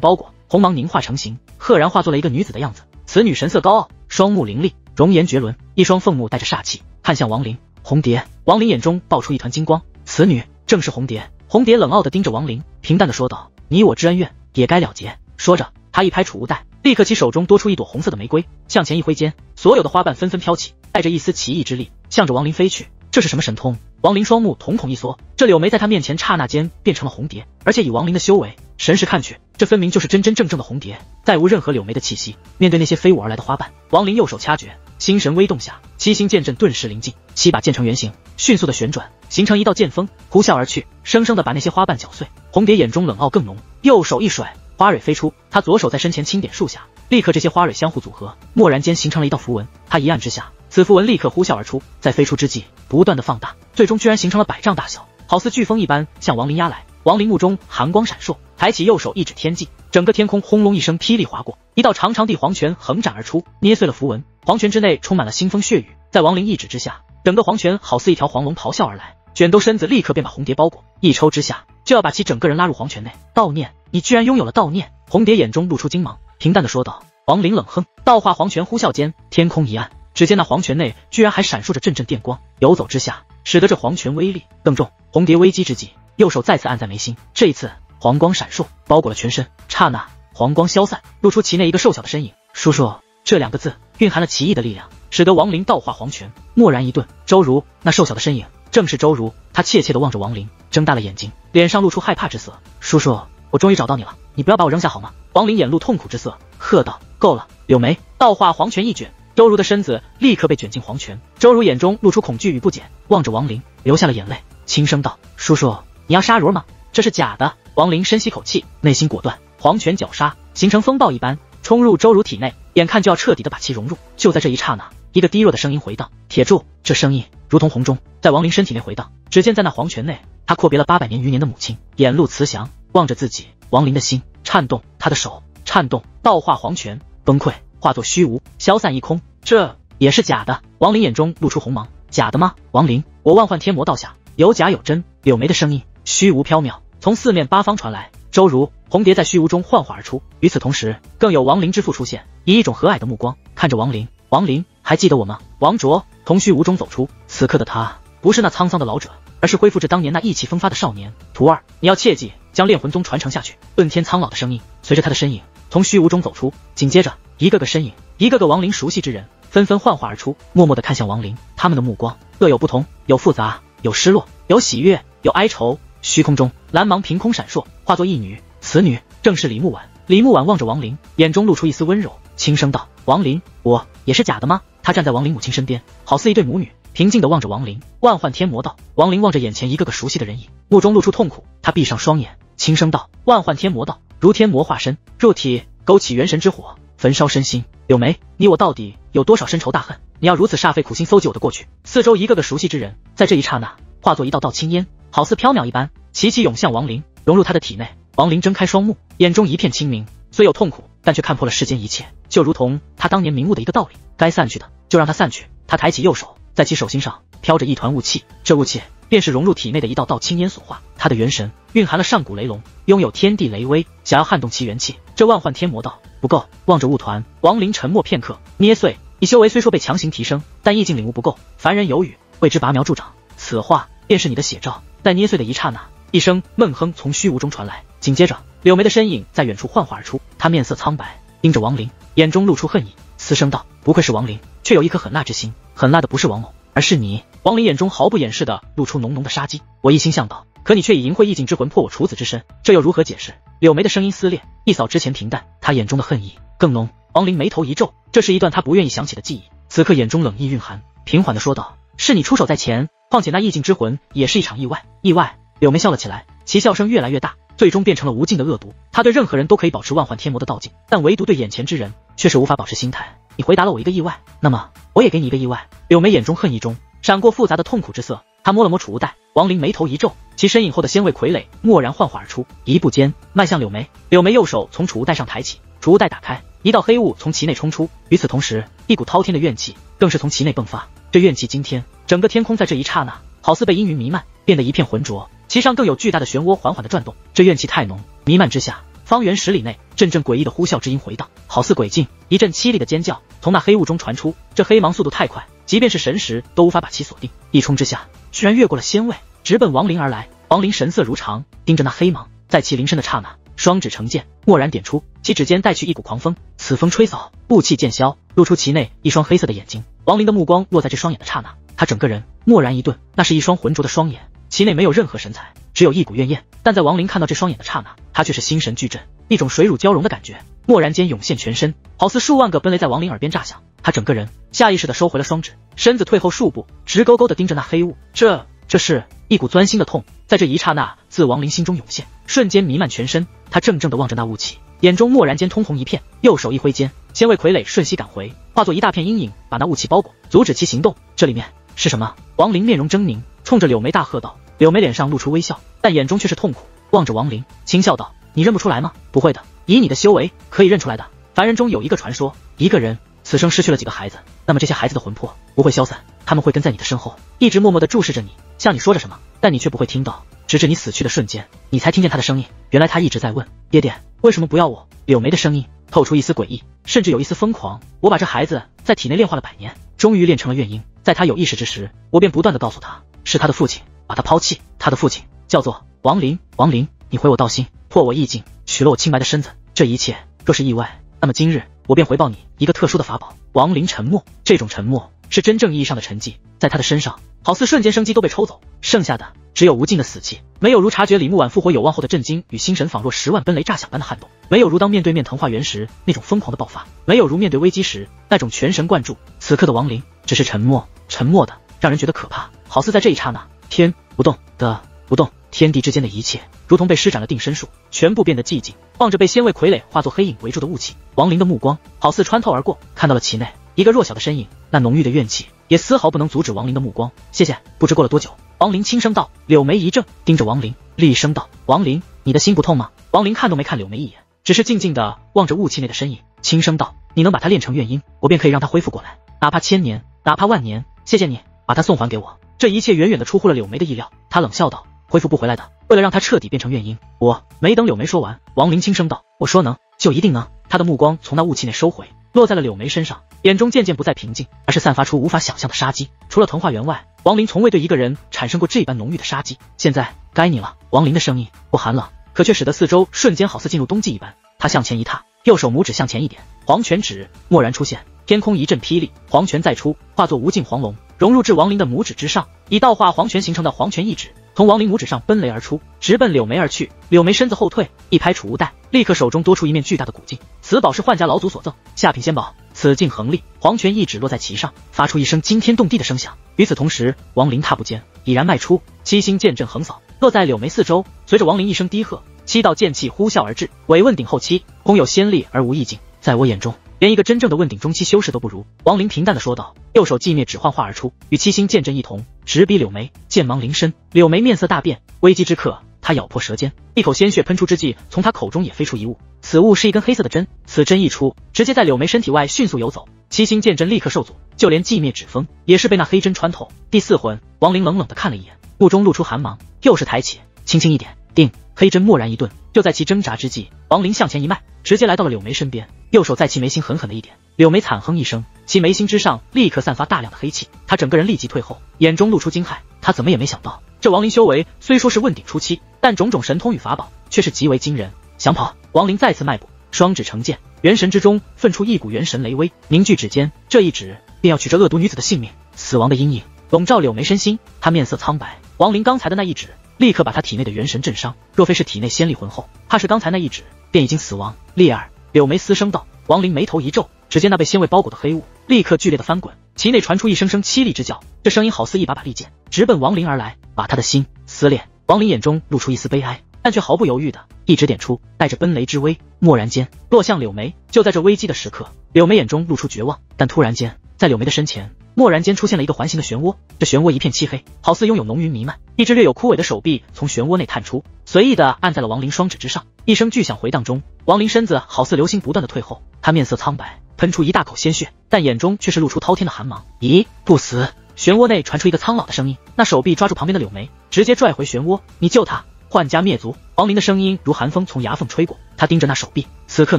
包裹，红芒凝化成形，赫然化作了一个女子的样子。此女神色高傲，双目凌厉，容颜绝伦，一双凤目带着煞气，看向王林。红蝶，王林眼中爆出一团金光，此女正是红蝶。红蝶冷傲地盯着王林，平淡地说道：“你我之恩怨也该了结。”说着，他一拍储物袋。立刻，其手中多出一朵红色的玫瑰，向前一挥间，所有的花瓣纷纷飘起，带着一丝奇异之力，向着王林飞去。这是什么神通？王林双目瞳孔一缩，这柳眉在他面前刹那间变成了红蝶，而且以王林的修为，神识看去，这分明就是真真正正的红蝶，再无任何柳眉的气息。面对那些飞舞而来的花瓣，王林右手掐诀，心神微动下，七星剑阵顿时临近，七把剑成圆形，迅速的旋转，形成一道剑锋，呼啸而去，生生的把那些花瓣搅碎。红蝶眼中冷傲更浓，右手一甩。花蕊飞出，他左手在身前轻点数下，立刻这些花蕊相互组合，蓦然间形成了一道符文。他一按之下，此符文立刻呼啸而出，在飞出之际不断的放大，最终居然形成了百丈大小，好似飓风一般向王林压来。王林目中寒光闪烁，抬起右手一指天际，整个天空轰隆一声霹雳划过，一道长长地黄泉横斩而出，捏碎了符文。黄泉之内充满了腥风血雨，在王林一指之下，整个黄泉好似一条黄龙咆哮而来，卷兜身子，立刻便把红蝶包裹，一抽之下就要把其整个人拉入黄泉内。悼念。你居然拥有了悼念！红蝶眼中露出金芒，平淡的说道。王林冷哼，道化黄泉呼啸间，天空一暗，只见那黄泉内居然还闪烁着阵阵电光，游走之下，使得这黄泉威力更重。红蝶危机之际，右手再次按在眉心，这一次黄光闪烁，包裹了全身。刹那，黄光消散，露出其内一个瘦小的身影。叔叔这两个字蕴含了奇异的力量，使得王林道化黄泉蓦然一顿。周如那瘦小的身影正是周如，他怯怯地望着王林，睁大了眼睛，脸上露出害怕之色。叔叔。我终于找到你了，你不要把我扔下好吗？王林眼露痛苦之色，喝道：“够了！”柳眉道化黄泉一卷，周如的身子立刻被卷进黄泉。周如眼中露出恐惧与不解，望着王林，流下了眼泪，轻声道：“叔叔，你要杀如儿吗？”这是假的。王林深吸口气，内心果断，黄泉绞杀，形成风暴一般冲入周如体内，眼看就要彻底的把其融入。就在这一刹那，一个低弱的声音回荡：“铁柱！”这声音如同洪钟，在王林身体内回荡。只见在那黄泉内，他阔别了八百年余年的母亲，眼露慈祥。望着自己，王林的心颤动，他的手颤动，道化黄泉崩溃，化作虚无，消散一空。这也是假的。王林眼中露出红芒，假的吗？王林，我万幻天魔道下有假有真。柳眉的声音虚无缥缈，从四面八方传来。周如红蝶在虚无中幻化而出，与此同时，更有亡灵之父出现，以一种和蔼的目光看着亡灵。亡灵，还记得我吗？王卓从虚无中走出，此刻的他不是那沧桑的老者，而是恢复着当年那意气风发的少年。徒儿，你要切记。将炼魂宗传承下去。顿天苍老的声音随着他的身影从虚无中走出，紧接着一个个身影，一个个亡灵熟悉之人纷纷幻化而出，默默的看向亡灵。他们的目光各有不同，有复杂，有失落，有喜悦，有哀愁。虚空中蓝芒凭空闪烁，化作一女，此女正是李木婉。李木婉望着王林，眼中露出一丝温柔，轻声道：“王林，我也是假的吗？”她站在王林母亲身边，好似一对母女。平静地望着王林，万幻天魔道。王林望着眼前一个个熟悉的人影，目中露出痛苦。他闭上双眼，轻声道：“万幻天魔道，如天魔化身，入体勾起元神之火，焚烧身心。柳眉，你我到底有多少深仇大恨？你要如此煞费苦心搜集我的过去？”四周一个个熟悉之人，在这一刹那化作一道道青烟，好似缥缈一般，齐齐涌向王林，融入他的体内。王林睁开双目，眼中一片清明，虽有痛苦，但却看破了世间一切，就如同他当年明悟的一个道理：该散去的就让它散去。他抬起右手。在其手心上飘着一团雾气，这雾气便是融入体内的一道道青烟所化。他的元神蕴含了上古雷龙，拥有天地雷威，想要撼动其元气，这万幻天魔道不够。望着雾团，王林沉默片刻，捏碎。你修为虽说被强行提升，但意境领悟不够。凡人有语，谓之拔苗助长。此话便是你的写照。在捏碎的一刹那，一声闷哼从虚无中传来，紧接着柳眉的身影在远处幻化而出。她面色苍白，盯着王林，眼中露出恨意，嘶声道：“不愧是王林。”却有一颗狠辣之心，狠辣的不是王某，而是你。王林眼中毫不掩饰的露出浓浓的杀机。我一心向道，可你却以淫秽意境之魂破我处子之身，这又如何解释？柳眉的声音撕裂，一扫之前平淡，他眼中的恨意更浓。王林眉头一皱，这是一段他不愿意想起的记忆，此刻眼中冷意蕴含，平缓的说道：“是你出手在前，况且那意境之魂也是一场意外。”意外。柳眉笑了起来，其笑声越来越大，最终变成了无尽的恶毒。他对任何人都可以保持万幻天魔的道境，但唯独对眼前之人却是无法保持心态。你回答了我一个意外，那么我也给你一个意外。柳眉眼中恨意中闪过复杂的痛苦之色，他摸了摸储物袋，王林眉头一皱，其身影后的仙位傀儡蓦然幻化而出，一步间迈向柳眉。柳眉右手从储物袋上抬起，储物袋打开，一道黑雾从其内冲出，与此同时，一股滔天的怨气更是从其内迸发。这怨气惊天，整个天空在这一刹那好似被阴云弥漫，变得一片浑浊，其上更有巨大的漩涡缓缓的转动。这怨气太浓，弥漫之下，方圆十里内阵阵诡异的呼啸之音回荡，好似鬼境。一阵凄厉的尖叫从那黑雾中传出。这黑芒速度太快，即便是神识都无法把其锁定，一冲之下，居然越过了仙位，直奔王林而来。王林神色如常，盯着那黑芒，在其临身的刹那，双指成剑，蓦然点出，其指尖带去一股狂风，此风吹扫，雾气渐消，露出其内一双黑色的眼睛。王林的目光落在这双眼的刹那，他整个人蓦然一顿，那是一双浑浊的双眼，其内没有任何神采，只有一股怨焰。但在王林看到这双眼的刹那，他却是心神俱震，一种水乳交融的感觉蓦然间涌现全身，好似数万个奔雷在王林耳边炸响。他整个人下意识的收回了双指，身子退后数步，直勾勾的盯着那黑雾。这，这是一股钻心的痛。在这一刹那，自王林心中涌现，瞬间弥漫全身。他怔怔地望着那雾气，眼中蓦然间通红一片，右手一挥间，仙位傀儡瞬息赶回，化作一大片阴影，把那雾气包裹，阻止其行动。这里面是什么？王林面容狰狞，冲着柳眉大喝道。柳眉脸上露出微笑，但眼中却是痛苦，望着王林，轻笑道：“你认不出来吗？不会的，以你的修为，可以认出来的。凡人中有一个传说，一个人此生失去了几个孩子，那么这些孩子的魂魄不会消散，他们会跟在你的身后，一直默默地注视着你。”向你说着什么，但你却不会听到，直至你死去的瞬间，你才听见他的声音。原来他一直在问爹爹，为什么不要我？柳眉的声音透出一丝诡异，甚至有一丝疯狂。我把这孩子在体内炼化了百年，终于炼成了怨婴。在他有意识之时，我便不断的告诉他，是他的父亲把他抛弃。他的父亲叫做王林。王林，你毁我道心，破我意境，取了我清白的身子。这一切若是意外，那么今日我便回报你一个特殊的法宝。王林沉默，这种沉默是真正意义上的沉寂，在他的身上。好似瞬间生机都被抽走，剩下的只有无尽的死气。没有如察觉李木婉复活有望后的震惊与心神仿若十万奔雷炸响般的撼动，没有如当面对面藤化原时那种疯狂的爆发，没有如面对危机时那种全神贯注。此刻的王林只是沉默，沉默的让人觉得可怕，好似在这一刹那，天不动的不动，天地之间的一切如同被施展了定身术，全部变得寂静。望着被仙位傀儡化作黑影围住的雾气，王林的目光好似穿透而过，看到了其内一个弱小的身影，那浓郁的怨气。也丝毫不能阻止王林的目光。谢谢。不知过了多久，王林轻声道。柳眉一怔，盯着王林，厉声道：“王林，你的心不痛吗？”王林看都没看柳眉一眼，只是静静的望着雾气内的身影，轻声道：“你能把他炼成怨婴，我便可以让他恢复过来，哪怕千年，哪怕万年。谢谢你，把他送还给我。”这一切远远的出乎了柳眉的意料，他冷笑道：“恢复不回来的。为了让他彻底变成怨婴，我……”没等柳眉说完，王林轻声道：“我说能，就一定能。”他的目光从那雾气内收回。落在了柳眉身上，眼中渐渐不再平静，而是散发出无法想象的杀机。除了藤化员外，王林从未对一个人产生过这般浓郁的杀机。现在该你了。王林的声音不寒冷，可却使得四周瞬间好似进入冬季一般。他向前一踏，右手拇指向前一点，黄泉指蓦然出现，天空一阵霹雳，黄泉再出，化作无尽黄龙，融入至王林的拇指之上，以道化黄泉形成的黄泉一指。从王林拇指上奔雷而出，直奔柳眉而去。柳眉身子后退，一拍储物袋，立刻手中多出一面巨大的古镜。此宝是幻家老祖所赠，下品仙宝。此镜横立，黄泉一指落在其上，发出一声惊天动地的声响。与此同时，王林踏步间已然迈出，七星剑阵横扫，落在柳眉四周。随着王林一声低喝，七道剑气呼啸而至。伪问鼎后期，空有仙力而无意境，在我眼中。连一个真正的问鼎中期修士都不如。王林平淡的说道，右手寂灭指幻化而出，与七星剑阵一同，直逼柳眉。剑芒临身，柳眉面色大变，危机之刻，他咬破舌尖，一口鲜血喷出之际，从他口中也飞出一物。此物是一根黑色的针，此针一出，直接在柳眉身体外迅速游走。七星剑阵立刻受阻，就连寂灭指锋也是被那黑针穿透。第四魂，王林冷冷的看了一眼，目中露出寒芒，又是抬起，轻轻一点，定。黑针蓦然一顿，就在其挣扎之际，王林向前一迈，直接来到了柳眉身边，右手在其眉心狠狠的一点，柳眉惨哼一声，其眉心之上立刻散发大量的黑气，他整个人立即退后，眼中露出惊骇。他怎么也没想到，这王林修为虽说是问鼎初期，但种种神通与法宝却是极为惊人。想跑，王林再次迈步，双指成剑，元神之中分出一股元神雷威，凝聚指尖，这一指便要取这恶毒女子的性命。死亡的阴影笼罩柳眉身心，她面色苍白。王林刚才的那一指。立刻把他体内的元神震伤，若非是体内仙力浑厚，怕是刚才那一指便已经死亡。烈儿，柳眉嘶声道。王林眉头一皱，只见那被仙味包裹的黑雾立刻剧烈的翻滚，其内传出一声声凄厉之叫，这声音好似一把把利剑，直奔王林而来，把他的心撕裂。王林眼中露出一丝悲哀，但却毫不犹豫的一指点出，带着奔雷之威，蓦然间落向柳眉。就在这危机的时刻，柳眉眼中露出绝望，但突然间，在柳眉的身前。蓦然间出现了一个环形的漩涡，这漩涡一片漆黑，好似拥有浓云弥漫。一只略有枯萎的手臂从漩涡内探出，随意的按在了王林双指之上。一声巨响回荡中，王林身子好似流星不断的退后，他面色苍白，喷出一大口鲜血，但眼中却是露出滔天的寒芒。咦，不死！漩涡内传出一个苍老的声音，那手臂抓住旁边的柳眉，直接拽回漩涡。你救他，幻家灭族！王林的声音如寒风从牙缝吹过，他盯着那手臂，此刻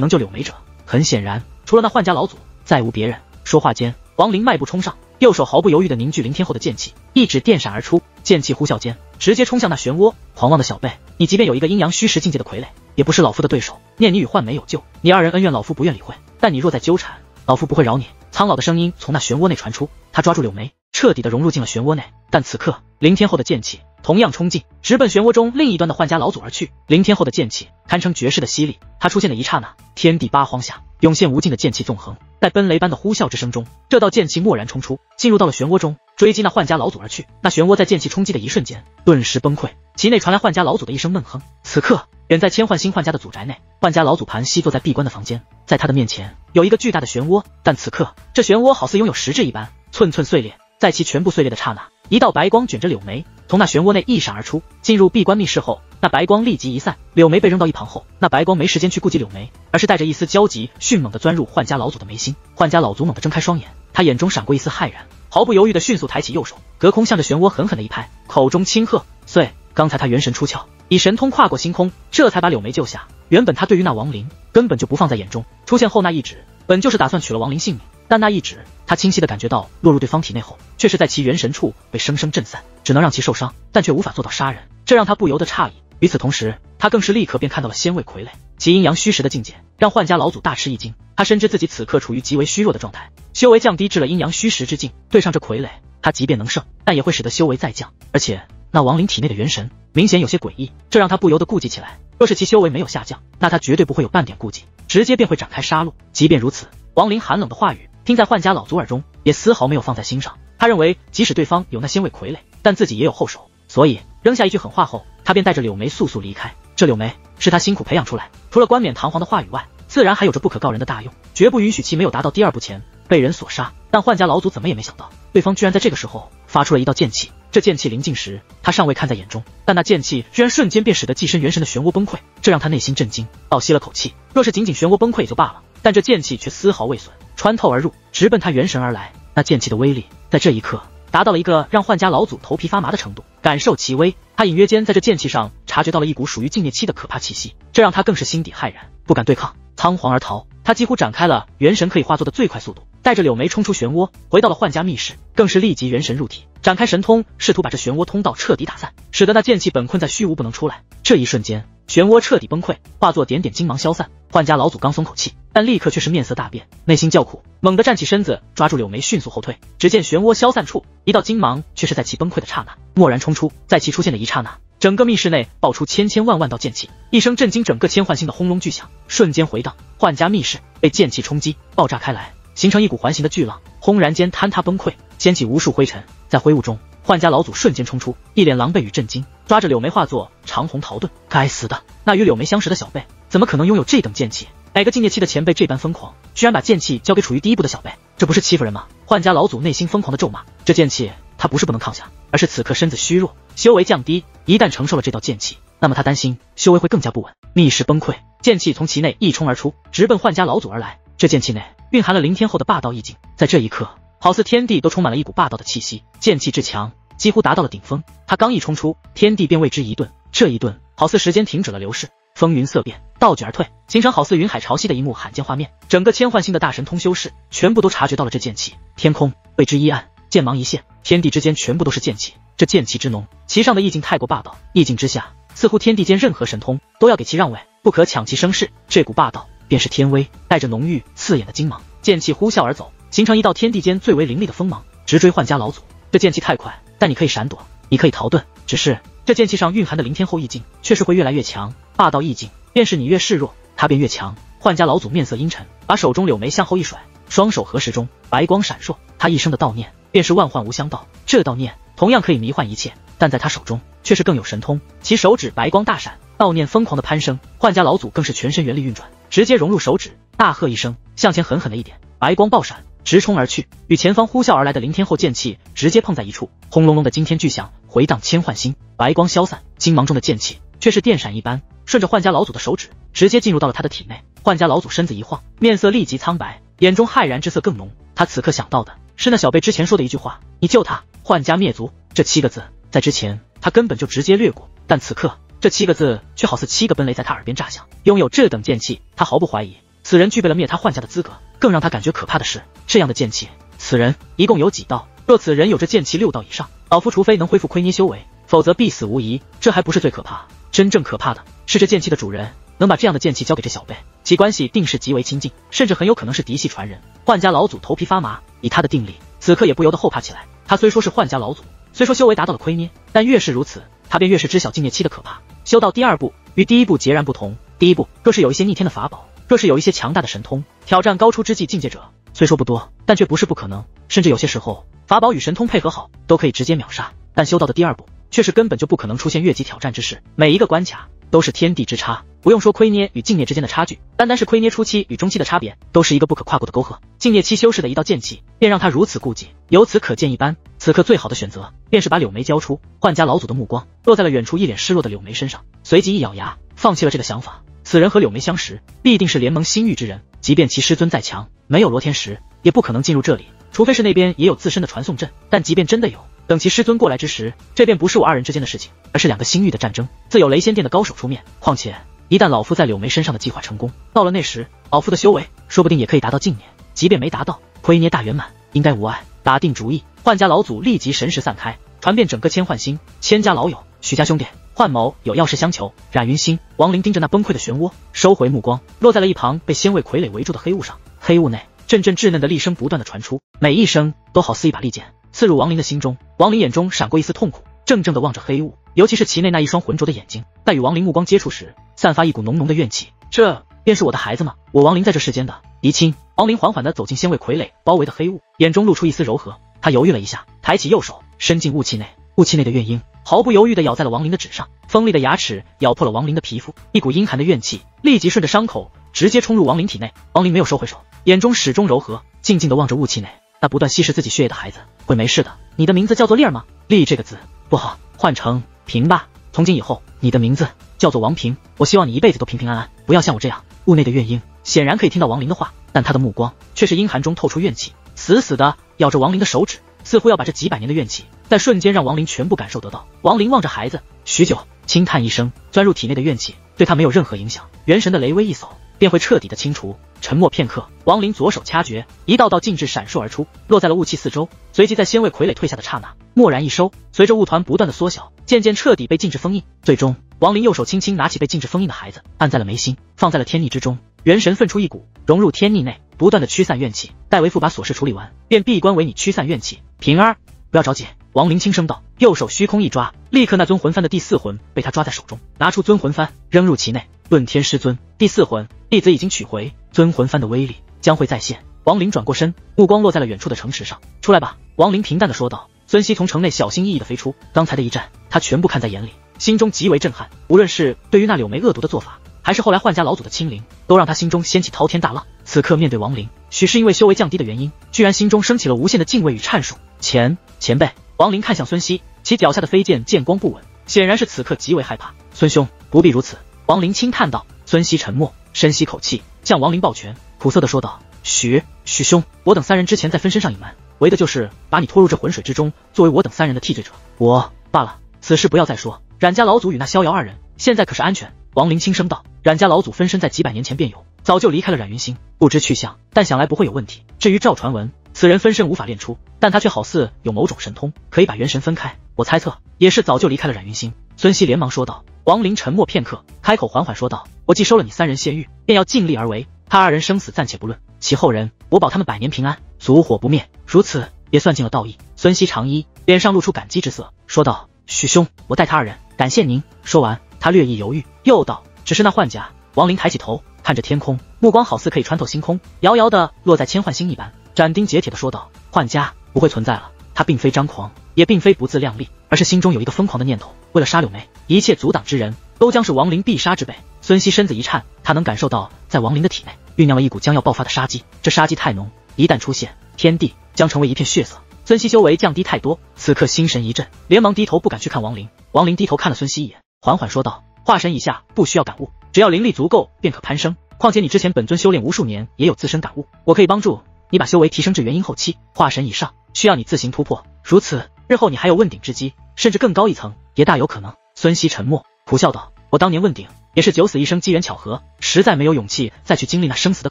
能救柳眉者，很显然除了那幻家老祖，再无别人。说话间，王林迈步冲上，右手毫不犹豫地凝聚凌天后的剑气，一指电闪而出，剑气呼啸间，直接冲向那漩涡。狂妄的小辈，你即便有一个阴阳虚实境界的傀儡，也不是老夫的对手。念你与幻梅有救，你二人恩怨，老夫不愿理会。但你若再纠缠，老夫不会饶你。苍老的声音从那漩涡内传出，他抓住柳眉。彻底的融入进了漩涡内，但此刻林天后的剑气同样冲进，直奔漩涡中另一端的幻家老祖而去。林天后的剑气堪称绝世的犀利，他出现的一刹那，天地八荒下涌现无尽的剑气纵横，在奔雷般的呼啸之声中，这道剑气蓦然冲出，进入到了漩涡中，追击那幻家老祖而去。那漩涡在剑气冲击的一瞬间，顿时崩溃，其内传来幻家老祖的一声闷哼。此刻，远在千幻星幻家的祖宅内，幻家老祖盘膝坐在闭关的房间，在他的面前有一个巨大的漩涡，但此刻这漩涡好似拥有实质一般，寸寸碎裂。在其全部碎裂的刹那，一道白光卷着柳眉从那漩涡内一闪而出，进入闭关密室后，那白光立即一散，柳眉被扔到一旁后，那白光没时间去顾及柳眉，而是带着一丝焦急，迅猛地钻入幻家老祖的眉心。幻家老祖猛地睁开双眼，他眼中闪过一丝骇然，毫不犹豫的迅速抬起右手，隔空向着漩涡狠狠的一拍，口中轻喝：“碎！”刚才他元神出窍，以神通跨过星空，这才把柳眉救下。原本他对于那亡灵根本就不放在眼中，出现后那一指本就是打算取了亡灵性命。但那一指，他清晰的感觉到落入对方体内后，却是在其元神处被生生震散，只能让其受伤，但却无法做到杀人，这让他不由得诧异。与此同时，他更是立刻便看到了仙位傀儡，其阴阳虚实的境界让幻家老祖大吃一惊。他深知自己此刻处于极为虚弱的状态，修为降低至了阴阳虚实之境，对上这傀儡，他即便能胜，但也会使得修为再降。而且那亡灵体内的元神明显有些诡异，这让他不由得顾忌起来。若是其修为没有下降，那他绝对不会有半点顾忌，直接便会展开杀戮。即便如此，亡灵寒冷的话语。听在幻家老祖耳中，也丝毫没有放在心上。他认为，即使对方有那仙位傀儡，但自己也有后手，所以扔下一句狠话后，他便带着柳眉速速离开。这柳眉是他辛苦培养出来，除了冠冕堂皇的话语外，自然还有着不可告人的大用，绝不允许其没有达到第二步前被人所杀。但幻家老祖怎么也没想到，对方居然在这个时候发出了一道剑气。这剑气临近时，他尚未看在眼中，但那剑气居然瞬间便使得寄生元神的漩涡崩溃，这让他内心震惊，倒吸了口气。若是仅仅漩涡崩溃也就罢了，但这剑气却丝毫未损。穿透而入，直奔他元神而来。那剑气的威力，在这一刻达到了一个让幻家老祖头皮发麻的程度。感受其威，他隐约间在这剑气上察觉到了一股属于静灭期的可怕气息，这让他更是心底骇然，不敢对抗，仓皇而逃。他几乎展开了元神可以化作的最快速度，带着柳眉冲出漩涡，回到了幻家密室，更是立即元神入体，展开神通，试图把这漩涡通道彻底打散，使得那剑气本困在虚无不能出来。这一瞬间。漩涡彻底崩溃，化作点点金芒消散。幻家老祖刚松口气，但立刻却是面色大变，内心叫苦，猛地站起身子，抓住柳眉，迅速后退。只见漩涡消散处，一道金芒却是在其崩溃的刹那蓦然冲出，在其出现的一刹那，整个密室内爆出千千万万道剑气，一声震惊整个千幻星的轰隆巨响，瞬间回荡。幻家密室被剑气冲击，爆炸开来，形成一股环形的巨浪，轰然间坍塌崩溃，掀起无数灰尘。在灰雾中，幻家老祖瞬间冲出，一脸狼狈与震惊。抓着柳眉化作长虹逃遁，该死的！那与柳眉相识的小辈，怎么可能拥有这等剑气？哪个境界期的前辈这般疯狂，居然把剑气交给处于第一步的小辈？这不是欺负人吗？幻家老祖内心疯狂的咒骂：这剑气他不是不能抗下，而是此刻身子虚弱，修为降低，一旦承受了这道剑气，那么他担心修为会更加不稳。密室崩溃，剑气从其内一冲而出，直奔幻家老祖而来。这剑气内蕴含了凌天后的霸道意境，在这一刻，好似天地都充满了一股霸道的气息。剑气至强。几乎达到了顶峰，他刚一冲出，天地便为之一顿。这一顿，好似时间停止了流逝，风云色变，倒举而退，形成好似云海潮汐的一幕罕见画面。整个千幻星的大神通修士，全部都察觉到了这剑气。天空为之一暗，剑芒一现，天地之间全部都是剑气。这剑气之浓，其上的意境太过霸道，意境之下，似乎天地间任何神通都要给其让位，不可抢其声势。这股霸道，便是天威，带着浓郁刺眼的金芒，剑气呼啸而走，形成一道天地间最为凌厉的锋芒，直追幻家老祖。这剑气太快。但你可以闪躲，你可以逃遁，只是这剑气上蕴含的凌天后意境却是会越来越强，霸道意境便是你越示弱，他便越强。幻家老祖面色阴沉，把手中柳眉向后一甩，双手合十中，白光闪烁。他一生的道念便是万幻无相道，这道念同样可以迷幻一切，但在他手中却是更有神通。其手指白光大闪，道念疯狂的攀升。幻家老祖更是全身元力运转，直接融入手指，大喝一声，向前狠狠的一点，白光爆闪。直冲而去，与前方呼啸而来的凌天后剑气直接碰在一处，轰隆隆的惊天巨响回荡千幻星，白光消散，金芒中的剑气却是电闪一般，顺着幻家老祖的手指，直接进入到了他的体内。幻家老祖身子一晃，面色立即苍白，眼中骇然之色更浓。他此刻想到的是那小贝之前说的一句话：“你救他，幻家灭族。”这七个字，在之前他根本就直接略过，但此刻这七个字却好似七个奔雷在他耳边炸响。拥有这等剑气，他毫不怀疑，此人具备了灭他幻家的资格。更让他感觉可怕的是，这样的剑气，此人一共有几道？若此人有着剑气六道以上，老夫除非能恢复亏捏修为，否则必死无疑。这还不是最可怕，真正可怕的是这剑气的主人。能把这样的剑气交给这小辈，其关系定是极为亲近，甚至很有可能是嫡系传人。幻家老祖头皮发麻，以他的定力，此刻也不由得后怕起来。他虽说是幻家老祖，虽说修为达到了亏捏，但越是如此，他便越是知晓境界期的可怕。修到第二步，与第一步截然不同。第一步，若是有一些逆天的法宝，若是有一些强大的神通，挑战高出之际境界者，虽说不多，但却不是不可能。甚至有些时候，法宝与神通配合好，都可以直接秒杀。但修道的第二步，却是根本就不可能出现越级挑战之事。每一个关卡。都是天地之差，不用说亏捏与境界之间的差距，单单是亏捏初期与中期的差别，都是一个不可跨过的沟壑。境界期修士的一道剑气，便让他如此顾忌。由此可见一斑，此刻最好的选择，便是把柳眉交出。幻家老祖的目光落在了远处一脸失落的柳眉身上，随即一咬牙，放弃了这个想法。此人和柳眉相识，必定是联盟心域之人，即便其师尊再强，没有罗天石，也不可能进入这里，除非是那边也有自身的传送阵。但即便真的有，等其师尊过来之时，这便不是我二人之间的事情，而是两个星域的战争，自有雷仙殿的高手出面。况且，一旦老夫在柳眉身上的计划成功，到了那时，老夫的修为说不定也可以达到境界。即便没达到，亏捏大圆满，应该无碍。打定主意，幻家老祖立即神识散开，传遍整个千幻星。千家老友，许家兄弟，幻某有要事相求。冉云心、王林盯着那崩溃的漩涡，收回目光，落在了一旁被仙位傀儡围住的黑雾上。黑雾内，阵阵稚嫩的厉声不断的传出，每一声都好似一把利剑。刺入王林的心中，王林眼中闪过一丝痛苦，怔怔的望着黑雾，尤其是其内那一双浑浊的眼睛，在与王林目光接触时，散发一股浓浓的怨气。这便是我的孩子吗？我王林在这世间的嫡亲。王林缓缓的走进仙位傀儡包围的黑雾，眼中露出一丝柔和。他犹豫了一下，抬起右手，伸进雾气内，雾气内的怨婴毫不犹豫的咬在了王林的指上，锋利的牙齿咬破了王林的皮肤，一股阴寒的怨气立即顺着伤口直接冲入王林体内。王林没有收回手，眼中始终柔和，静静的望着雾气内。那不断吸食自己血液的孩子会没事的。你的名字叫做丽儿吗？丽这个字不好，换成平吧。从今以后，你的名字叫做王平。我希望你一辈子都平平安安，不要像我这样。屋内的怨婴显然可以听到王林的话，但他的目光却是阴寒中透出怨气，死死的咬着王林的手指，似乎要把这几百年的怨气在瞬间让王林全部感受得到。王林望着孩子，许久，轻叹一声，钻入体内的怨气对他没有任何影响。元神的雷威一扫。便会彻底的清除。沉默片刻，王林左手掐诀，一道道禁制闪烁而出，落在了雾气四周。随即在仙位傀儡退下的刹那，蓦然一收，随着雾团不断的缩小，渐渐彻底被禁制封印。最终，王林右手轻轻拿起被禁制封印的孩子，按在了眉心，放在了天逆之中。元神分出一股，融入天逆内，不断的驱散怨气。待为父把琐事处理完，便闭关为你驱散怨气。平儿，不要着急。王林轻声道，右手虚空一抓，立刻那尊魂幡的第四魂被他抓在手中，拿出尊魂幡扔入其内。论天师尊第四魂。弟子已经取回尊魂幡的威力将会再现。王林转过身，目光落在了远处的城池上。出来吧，王林平淡的说道。孙熙从城内小心翼翼的飞出，刚才的一战，他全部看在眼里，心中极为震撼。无论是对于那柳眉恶毒的做法，还是后来幻家老祖的亲临，都让他心中掀起滔天大浪。此刻面对王林，许是因为修为降低的原因，居然心中升起了无限的敬畏与颤束。前前辈，王林看向孙熙，其脚下的飞剑剑光不稳，显然是此刻极为害怕。孙兄不必如此，王林轻叹道。孙熙沉默。深吸口气，向王林抱拳，苦涩的说道：“许许兄，我等三人之前在分身上隐瞒，为的就是把你拖入这浑水之中，作为我等三人的替罪者。我罢了，此事不要再说。冉家老祖与那逍遥二人，现在可是安全？”王林轻声道：“冉家老祖分身在几百年前便有，早就离开了冉云星，不知去向，但想来不会有问题。至于赵传闻，此人分身无法练出，但他却好似有某种神通，可以把元神分开。我猜测，也是早就离开了冉云星。”孙熙连忙说道。王林沉默片刻，开口缓缓说道：“我既收了你三人仙玉，便要尽力而为。他二人生死暂且不论，其后人，我保他们百年平安，烛火不灭。如此也算尽了道义。”孙熙长揖，脸上露出感激之色，说道：“许兄，我代他二人感谢您。”说完，他略一犹豫，又道：“只是那幻甲。”王林抬起头，看着天空，目光好似可以穿透星空，遥遥的落在千幻星一般，斩钉截铁的说道：“幻家不会存在了。他并非张狂，也并非不自量力，而是心中有一个疯狂的念头。”为了杀柳眉，一切阻挡之人都将是王林必杀之辈。孙熙身子一颤，他能感受到在王林的体内酝酿了一股将要爆发的杀机，这杀机太浓，一旦出现，天地将成为一片血色。孙熙修为降低太多，此刻心神一震，连忙低头不敢去看王林。王林低头看了孙熙一眼，缓缓说道：“化神以下不需要感悟，只要灵力足够便可攀升。况且你之前本尊修炼无数年，也有自身感悟，我可以帮助你把修为提升至元婴后期，化神以上需要你自行突破。如此，日后你还有问鼎之机，甚至更高一层也大有可能。孙熙沉默，苦笑道：“我当年问鼎也是九死一生，机缘巧合，实在没有勇气再去经历那生死的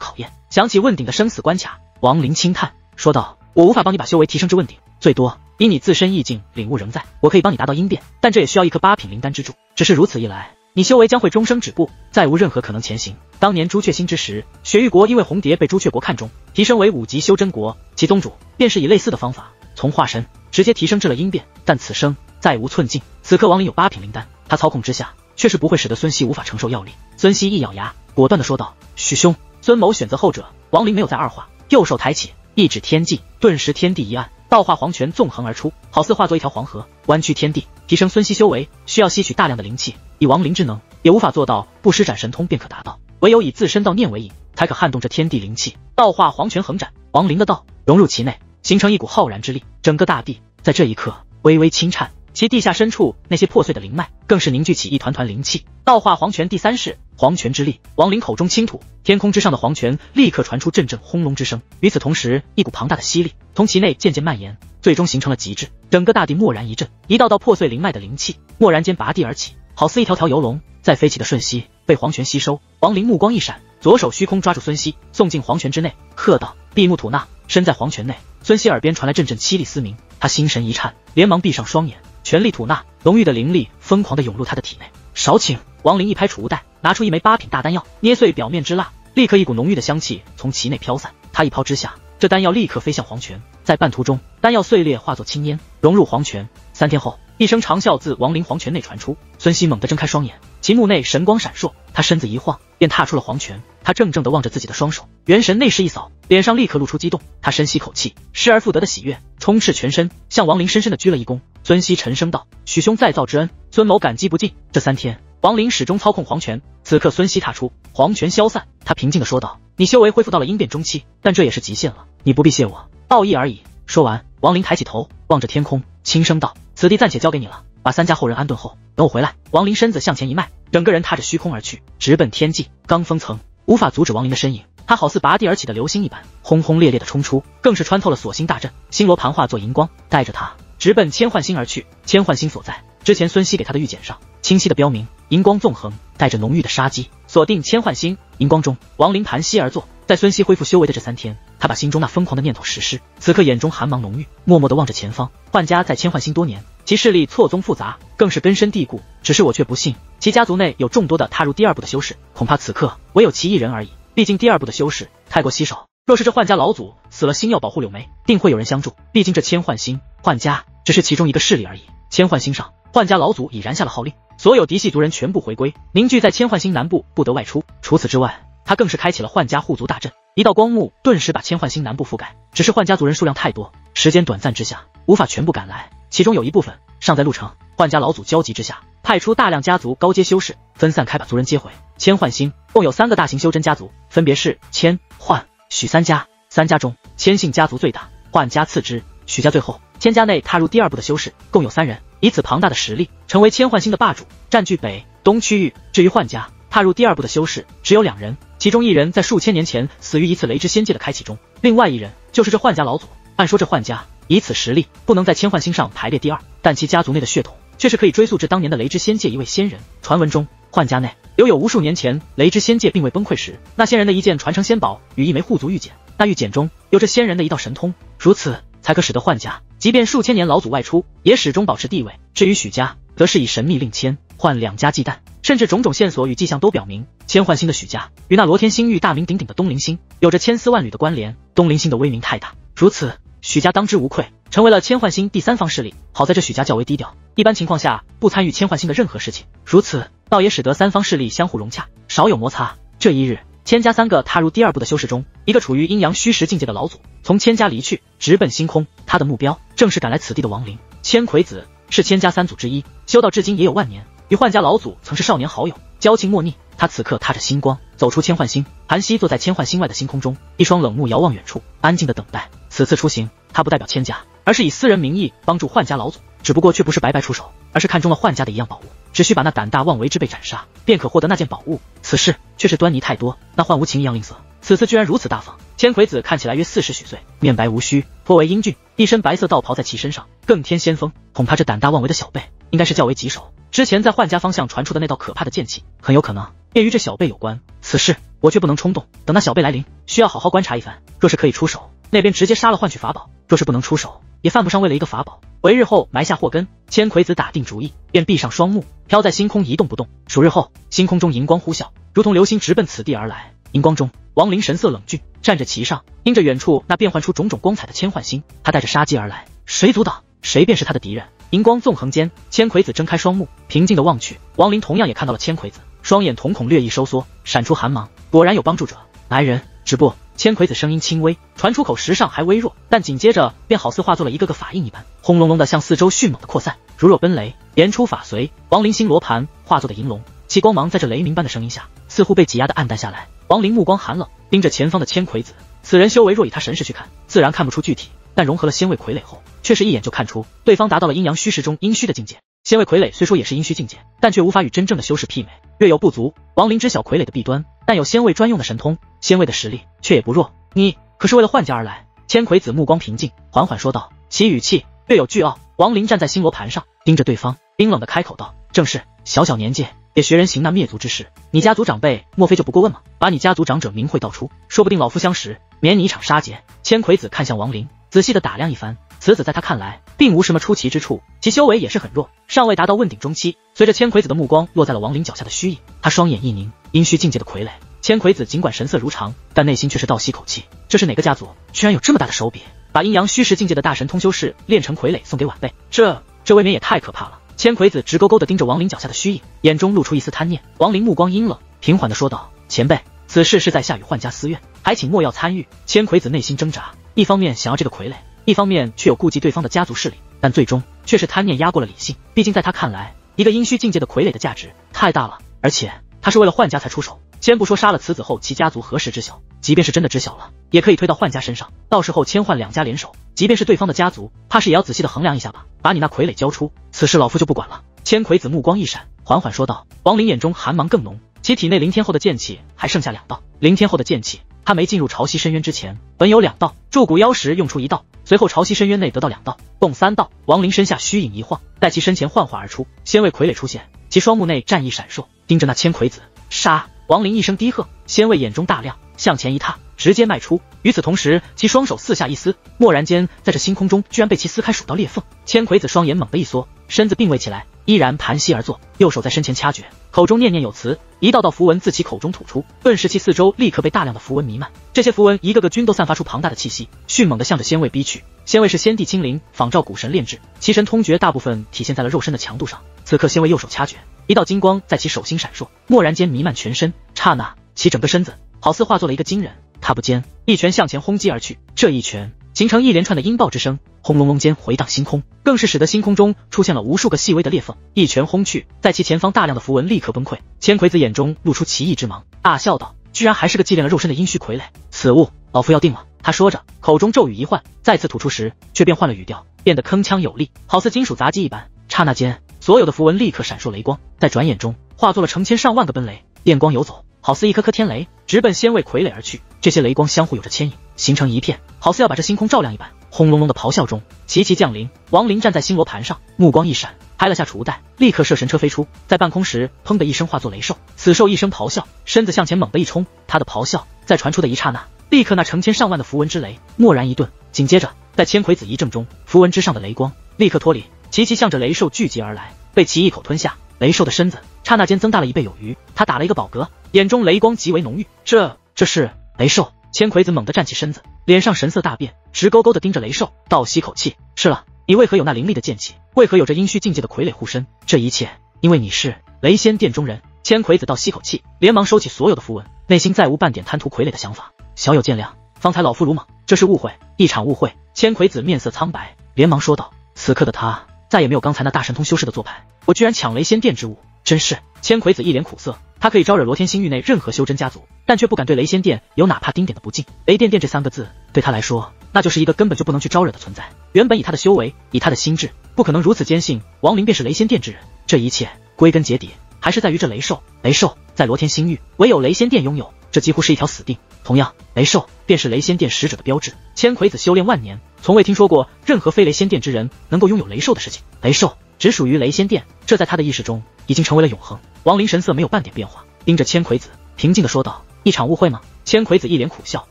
考验。”想起问鼎的生死关卡，王林轻叹说道：“我无法帮你把修为提升至问鼎，最多。”以你自身意境领悟仍在，我可以帮你达到应变，但这也需要一颗八品灵丹之助。只是如此一来，你修为将会终生止步，再无任何可能前行。当年朱雀星之时，雪域国因为红蝶被朱雀国看中，提升为五级修真国，其宗主便是以类似的方法从化神直接提升至了应变，但此生再无寸进。此刻王林有八品灵丹，他操控之下却是不会使得孙熙无法承受药力。孙熙一咬牙，果断的说道：“许兄，孙某选择后者。”王林没有再二话，右手抬起，一指天际，顿时天地一暗。道化黄泉纵横而出，好似化作一条黄河，弯曲天地。提升孙熙修为需要吸取大量的灵气，以亡灵之能也无法做到不施展神通便可达到，唯有以自身道念为引，才可撼动这天地灵气。道化黄泉横斩，亡灵的道融入其内，形成一股浩然之力，整个大地在这一刻微微轻颤。其地下深处那些破碎的灵脉，更是凝聚起一团团灵气。道化黄泉第三式，黄泉之力。王灵口中倾吐，天空之上的黄泉立刻传出阵阵轰隆之声。与此同时，一股庞大的吸力从其内渐渐蔓延，最终形成了极致。整个大地蓦然一震，一道道破碎灵脉的灵气蓦然间拔地而起，好似一条条游龙，在飞起的瞬息被黄泉吸收。王灵目光一闪，左手虚空抓住孙熙，送进黄泉之内，喝道：“闭目吐纳。”身在黄泉内，孙熙耳边传来阵阵凄厉嘶鸣，他心神一颤，连忙闭上双眼。全力吐纳，浓郁的灵力疯狂地涌入他的体内。少顷，王林一拍储物袋，拿出一枚八品大丹药，捏碎表面之蜡，立刻一股浓郁的香气从其内飘散。他一抛之下，这丹药立刻飞向黄泉，在半途中，丹药碎裂，化作青烟，融入黄泉。三天后，一声长啸自王林黄泉内传出。孙熙猛地睁开双眼，其目内神光闪烁，他身子一晃，便踏出了黄泉。他怔怔地望着自己的双手，元神内视一扫，脸上立刻露出激动。他深吸口气，失而复得的喜悦充斥全身，向王林深深地鞠了一躬。孙熙沉声道：“许兄再造之恩，孙某感激不尽。”这三天，王林始终操控黄泉。此刻，孙熙踏出黄泉消散，他平静地说道：“你修为恢复到了应变中期，但这也是极限了。你不必谢我，道义而已。”说完，王林抬起头，望着天空，轻声道：“此地暂且交给你了，把三家后人安顿后，等我回来。”王林身子向前一迈，整个人踏着虚空而去，直奔天际。罡风层。无法阻止王林的身影，他好似拔地而起的流星一般，轰轰烈烈的冲出，更是穿透了锁星大阵，星罗盘化作银光，带着他直奔千幻星而去。千幻星所在，之前孙熙给他的玉简上清晰的标明，荧光纵横，带着浓郁的杀机，锁定千幻星。荧光中，亡灵盘膝而坐，在孙熙恢复修为的这三天，他把心中那疯狂的念头实施，此刻眼中寒芒浓郁，默默的望着前方。幻家在千幻星多年。其势力错综复杂，更是根深蒂固。只是我却不信，其家族内有众多的踏入第二步的修士，恐怕此刻唯有其一人而已。毕竟第二步的修士太过稀少。若是这幻家老祖死了，星耀保护柳眉，定会有人相助。毕竟这千幻星，幻家只是其中一个势力而已。千幻星上，幻家老祖已然下了号令，所有嫡系族人全部回归，凝聚在千幻星南部，不得外出。除此之外，他更是开启了幻家护族大阵，一道光幕顿时把千幻星南部覆盖。只是幻家族人数量太多，时间短暂之下，无法全部赶来。其中有一部分尚在路程，幻家老祖焦急之下，派出大量家族高阶修士分散开，把族人接回千幻星。共有三个大型修真家族，分别是千、幻、许三家。三家中，千姓家族最大，幻家次之，许家最后。千家内踏入第二步的修士共有三人，以此庞大的实力，成为千幻星的霸主，占据北东区域。至于幻家，踏入第二步的修士只有两人，其中一人在数千年前死于一次雷之仙界的开启中，另外一人就是这幻家老祖。按说这幻家。以此实力，不能在千幻星上排列第二，但其家族内的血统却是可以追溯至当年的雷之仙界一位仙人。传闻中，幻家内留有无数年前雷之仙界并未崩溃时，那仙人的一件传承仙宝与一枚护族玉简。那玉简中有着仙人的一道神通，如此才可使得幻家，即便数千年老祖外出，也始终保持地位。至于许家，则是以神秘令千换两家忌惮，甚至种种线索与迹象都表明，千幻星的许家与那罗天星域大名鼎鼎的东陵星有着千丝万缕的关联。东陵星的威名太大，如此。许家当之无愧，成为了千幻星第三方势力。好在这许家较为低调，一般情况下不参与千幻星的任何事情。如此，倒也使得三方势力相互融洽，少有摩擦。这一日，千家三个踏入第二步的修士中，一个处于阴阳虚实境界的老祖从千家离去，直奔星空。他的目标正是赶来此地的亡灵。千魁子是千家三祖之一，修道至今也有万年，与幻家老祖曾是少年好友，交情莫逆。他此刻踏着星光走出千幻星，韩熙坐在千幻星外的星空中，一双冷目遥望远处，安静的等待。此次出行，他不代表千家，而是以私人名义帮助幻家老祖，只不过却不是白白出手，而是看中了幻家的一样宝物。只需把那胆大妄为之辈斩杀，便可获得那件宝物。此事却是端倪太多，那幻无情一样吝啬。此次居然如此大方。千葵子看起来约四十许岁，面白无须，颇为英俊，一身白色道袍在其身上更添仙风。恐怕这胆大妄为的小辈，应该是较为棘手。之前在幻家方向传出的那道可怕的剑气，很有可能便与这小辈有关。此事我却不能冲动，等那小辈来临，需要好好观察一番。若是可以出手，那边直接杀了换取法宝；若是不能出手，也犯不上为了一个法宝，为日后埋下祸根。千葵子打定主意，便闭上双目，飘在星空一动不动。数日后，星空中银光呼啸，如同流星直奔此地而来。银光中。王林神色冷峻，站着旗上，盯着远处那变幻出种种光彩的千幻星。他带着杀机而来，谁阻挡，谁便是他的敌人。银光纵横间，千葵子睁开双目，平静的望去。王林同样也看到了千葵子，双眼瞳孔略一收缩，闪出寒芒。果然有帮助者来人，止步！千葵子声音轻微，传出口时尚还微弱，但紧接着便好似化作了一个个法印一般，轰隆隆的向四周迅猛的扩散，如若奔雷。言出法随，王林星罗盘化作的银龙，其光芒在这雷鸣般的声音下，似乎被挤压的暗淡下来。王林目光寒冷，盯着前方的千葵子。此人修为若以他神识去看，自然看不出具体，但融合了仙位傀儡后，却是一眼就看出对方达到了阴阳虚实中阴虚的境界。仙位傀儡虽说也是阴虚境界，但却无法与真正的修士媲美，略有不足。王林知晓傀儡的弊端，但有仙位专用的神通，仙位的实力却也不弱。你可是为了换家而来？千葵子目光平静，缓缓说道，其语气略有倨傲。王林站在星罗盘上，盯着对方，冰冷的开口道：“正是，小小年纪。”也学人行那灭族之事，你家族长辈莫非就不过问吗？把你家族长者名讳道出，说不定老夫相识，免你一场杀劫。千葵子看向王林，仔细的打量一番，此子在他看来并无什么出奇之处，其修为也是很弱，尚未达到问鼎中期。随着千葵子的目光落在了王林脚下的虚影，他双眼一凝，阴虚境界的傀儡。千葵子尽管神色如常，但内心却是倒吸口气，这是哪个家族居然有这么大的手笔，把阴阳虚实境界的大神通修士炼成傀儡送给晚辈？这这未免也太可怕了。千葵子直勾勾地盯着王林脚下的虚影，眼中露出一丝贪念。王林目光阴冷，平缓地说道：“前辈，此事是在下与幻家私怨，还请莫要参与。”千葵子内心挣扎，一方面想要这个傀儡，一方面却有顾及对方的家族势力，但最终却是贪念压过了理性。毕竟在他看来，一个阴虚境界的傀儡的价值太大了，而且他是为了幻家才出手。先不说杀了此子后，其家族何时知晓？即便是真的知晓了，也可以推到幻家身上。到时候千幻两家联手，即便是对方的家族，怕是也要仔细的衡量一下吧。把你那傀儡交出，此事老夫就不管了。千葵子目光一闪，缓缓说道。王林眼中寒芒更浓，其体内灵天后的剑气还剩下两道。灵天后的剑气，他没进入潮汐深渊之前，本有两道。铸骨妖石用出一道，随后潮汐深渊内得到两道，共三道。王林身下虚影一晃，待其身前幻化而出，仙位傀儡出现，其双目内战意闪烁，盯着那千葵子杀。王林一声低喝，仙位眼中大亮，向前一踏，直接迈出。与此同时，其双手四下一撕，蓦然间，在这星空中居然被其撕开数道裂缝。千葵子双眼猛地一缩，身子并未起来，依然盘膝而坐，右手在身前掐诀，口中念念有词，一道道符文自其口中吐出，顿时其四周立刻被大量的符文弥漫。这些符文一个个均都散发出庞大的气息，迅猛地向着仙位逼去。仙位是先帝亲临，仿照古神炼制，其神通诀大部分体现在了肉身的强度上。此刻仙位右手掐诀。一道金光在其手心闪烁，蓦然间弥漫全身，刹那，其整个身子好似化作了一个金人。踏步间，一拳向前轰击而去，这一拳形成一连串的音爆之声，轰隆隆间回荡星空，更是使得星空中出现了无数个细微的裂缝。一拳轰去，在其前方大量的符文立刻崩溃。千葵子眼中露出奇异之芒，大笑道：“居然还是个祭炼了肉身的阴虚傀儡，此物老夫要定了。”他说着，口中咒语一换，再次吐出时，却变换了语调，变得铿锵有力，好似金属杂技一般。刹那间。所有的符文立刻闪烁雷光，在转眼中化作了成千上万个奔雷，电光游走，好似一颗颗天雷，直奔仙位傀儡而去。这些雷光相互有着牵引，形成一片，好似要把这星空照亮一般。轰隆隆的咆哮中，齐齐降临。王林站在星罗盘上，目光一闪，拍了下储物袋，立刻射神车飞出，在半空时，砰的一声化作雷兽。此兽一声咆哮，身子向前猛地一冲，他的咆哮在传出的一刹那，立刻那成千上万的符文之雷蓦然一顿，紧接着在千葵子一怔中，符文之上的雷光立刻脱离。齐齐向着雷兽聚集而来，被其一口吞下。雷兽的身子刹那间增大了一倍有余，他打了一个饱嗝，眼中雷光极为浓郁。这这是雷兽？千葵子猛地站起身子，脸上神色大变，直勾勾地盯着雷兽，倒吸口气。是了，你为何有那凌厉的剑气？为何有着阴虚境界的傀儡护身？这一切，因为你是雷仙殿中人。千葵子倒吸口气，连忙收起所有的符文，内心再无半点贪图傀儡的想法。小友见谅，方才老夫鲁莽，这是误会，一场误会。千葵子面色苍白，连忙说道：“此刻的他。”再也没有刚才那大神通修士的做派，我居然抢雷仙殿之物，真是千葵子一脸苦涩。他可以招惹罗天星域内任何修真家族，但却不敢对雷仙殿有哪怕丁点的不敬。雷电殿这三个字对他来说，那就是一个根本就不能去招惹的存在。原本以他的修为，以他的心智，不可能如此坚信王林便是雷仙殿之人。这一切。归根结底还是在于这雷兽。雷兽在罗天星域唯有雷仙殿拥有，这几乎是一条死定。同样，雷兽便是雷仙殿使者的标志。千葵子修炼万年，从未听说过任何非雷仙殿之人能够拥有雷兽的事情。雷兽只属于雷仙殿，这在他的意识中已经成为了永恒。王林神色没有半点变化，盯着千葵子，平静的说道：“一场误会吗？”千葵子一脸苦笑，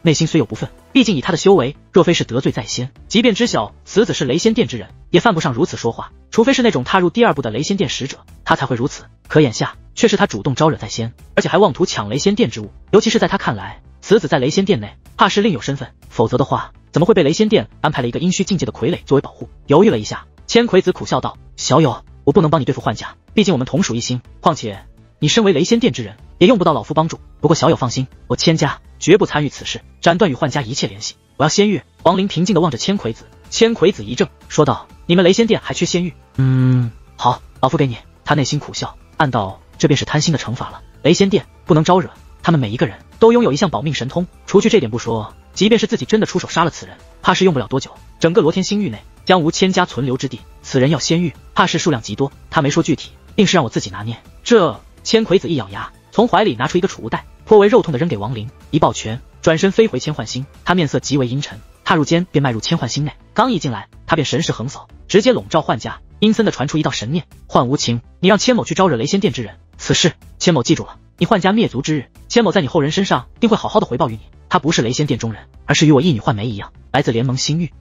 内心虽有不忿，毕竟以他的修为，若非是得罪在先，即便知晓此子是雷仙殿之人，也犯不上如此说话。除非是那种踏入第二步的雷仙殿使者，他才会如此。可眼下却是他主动招惹在先，而且还妄图抢雷仙殿之物。尤其是在他看来，此子在雷仙殿内，怕是另有身份，否则的话，怎么会被雷仙殿安排了一个阴虚境界的傀儡作为保护？犹豫了一下，千葵子苦笑道：“小友，我不能帮你对付幻家，毕竟我们同属一心。况且……”你身为雷仙殿之人，也用不到老夫帮助。不过小友放心，我千家绝不参与此事，斩断与幻家一切联系。我要仙玉。王林平静地望着千葵子，千葵子一怔，说道：“你们雷仙殿还缺仙玉？嗯，好，老夫给你。”他内心苦笑，暗道：这便是贪心的惩罚了。雷仙殿不能招惹，他们每一个人都拥有一项保命神通。除去这点不说，即便是自己真的出手杀了此人，怕是用不了多久，整个罗天星域内将无千家存留之地。此人要仙玉，怕是数量极多。他没说具体，定是让我自己拿捏。这。千葵子一咬牙，从怀里拿出一个储物袋，颇为肉痛的扔给王林，一抱拳，转身飞回千幻星。他面色极为阴沉，踏入间便迈入千幻星内。刚一进来，他便神识横扫，直接笼罩幻家。阴森的传出一道神念：幻无情，你让千某去招惹雷仙殿之人，此事千某记住了。你幻家灭族之日，千某在你后人身上定会好好的回报于你。他不是雷仙殿中人，而是与我一女幻梅一样，来自联盟星域。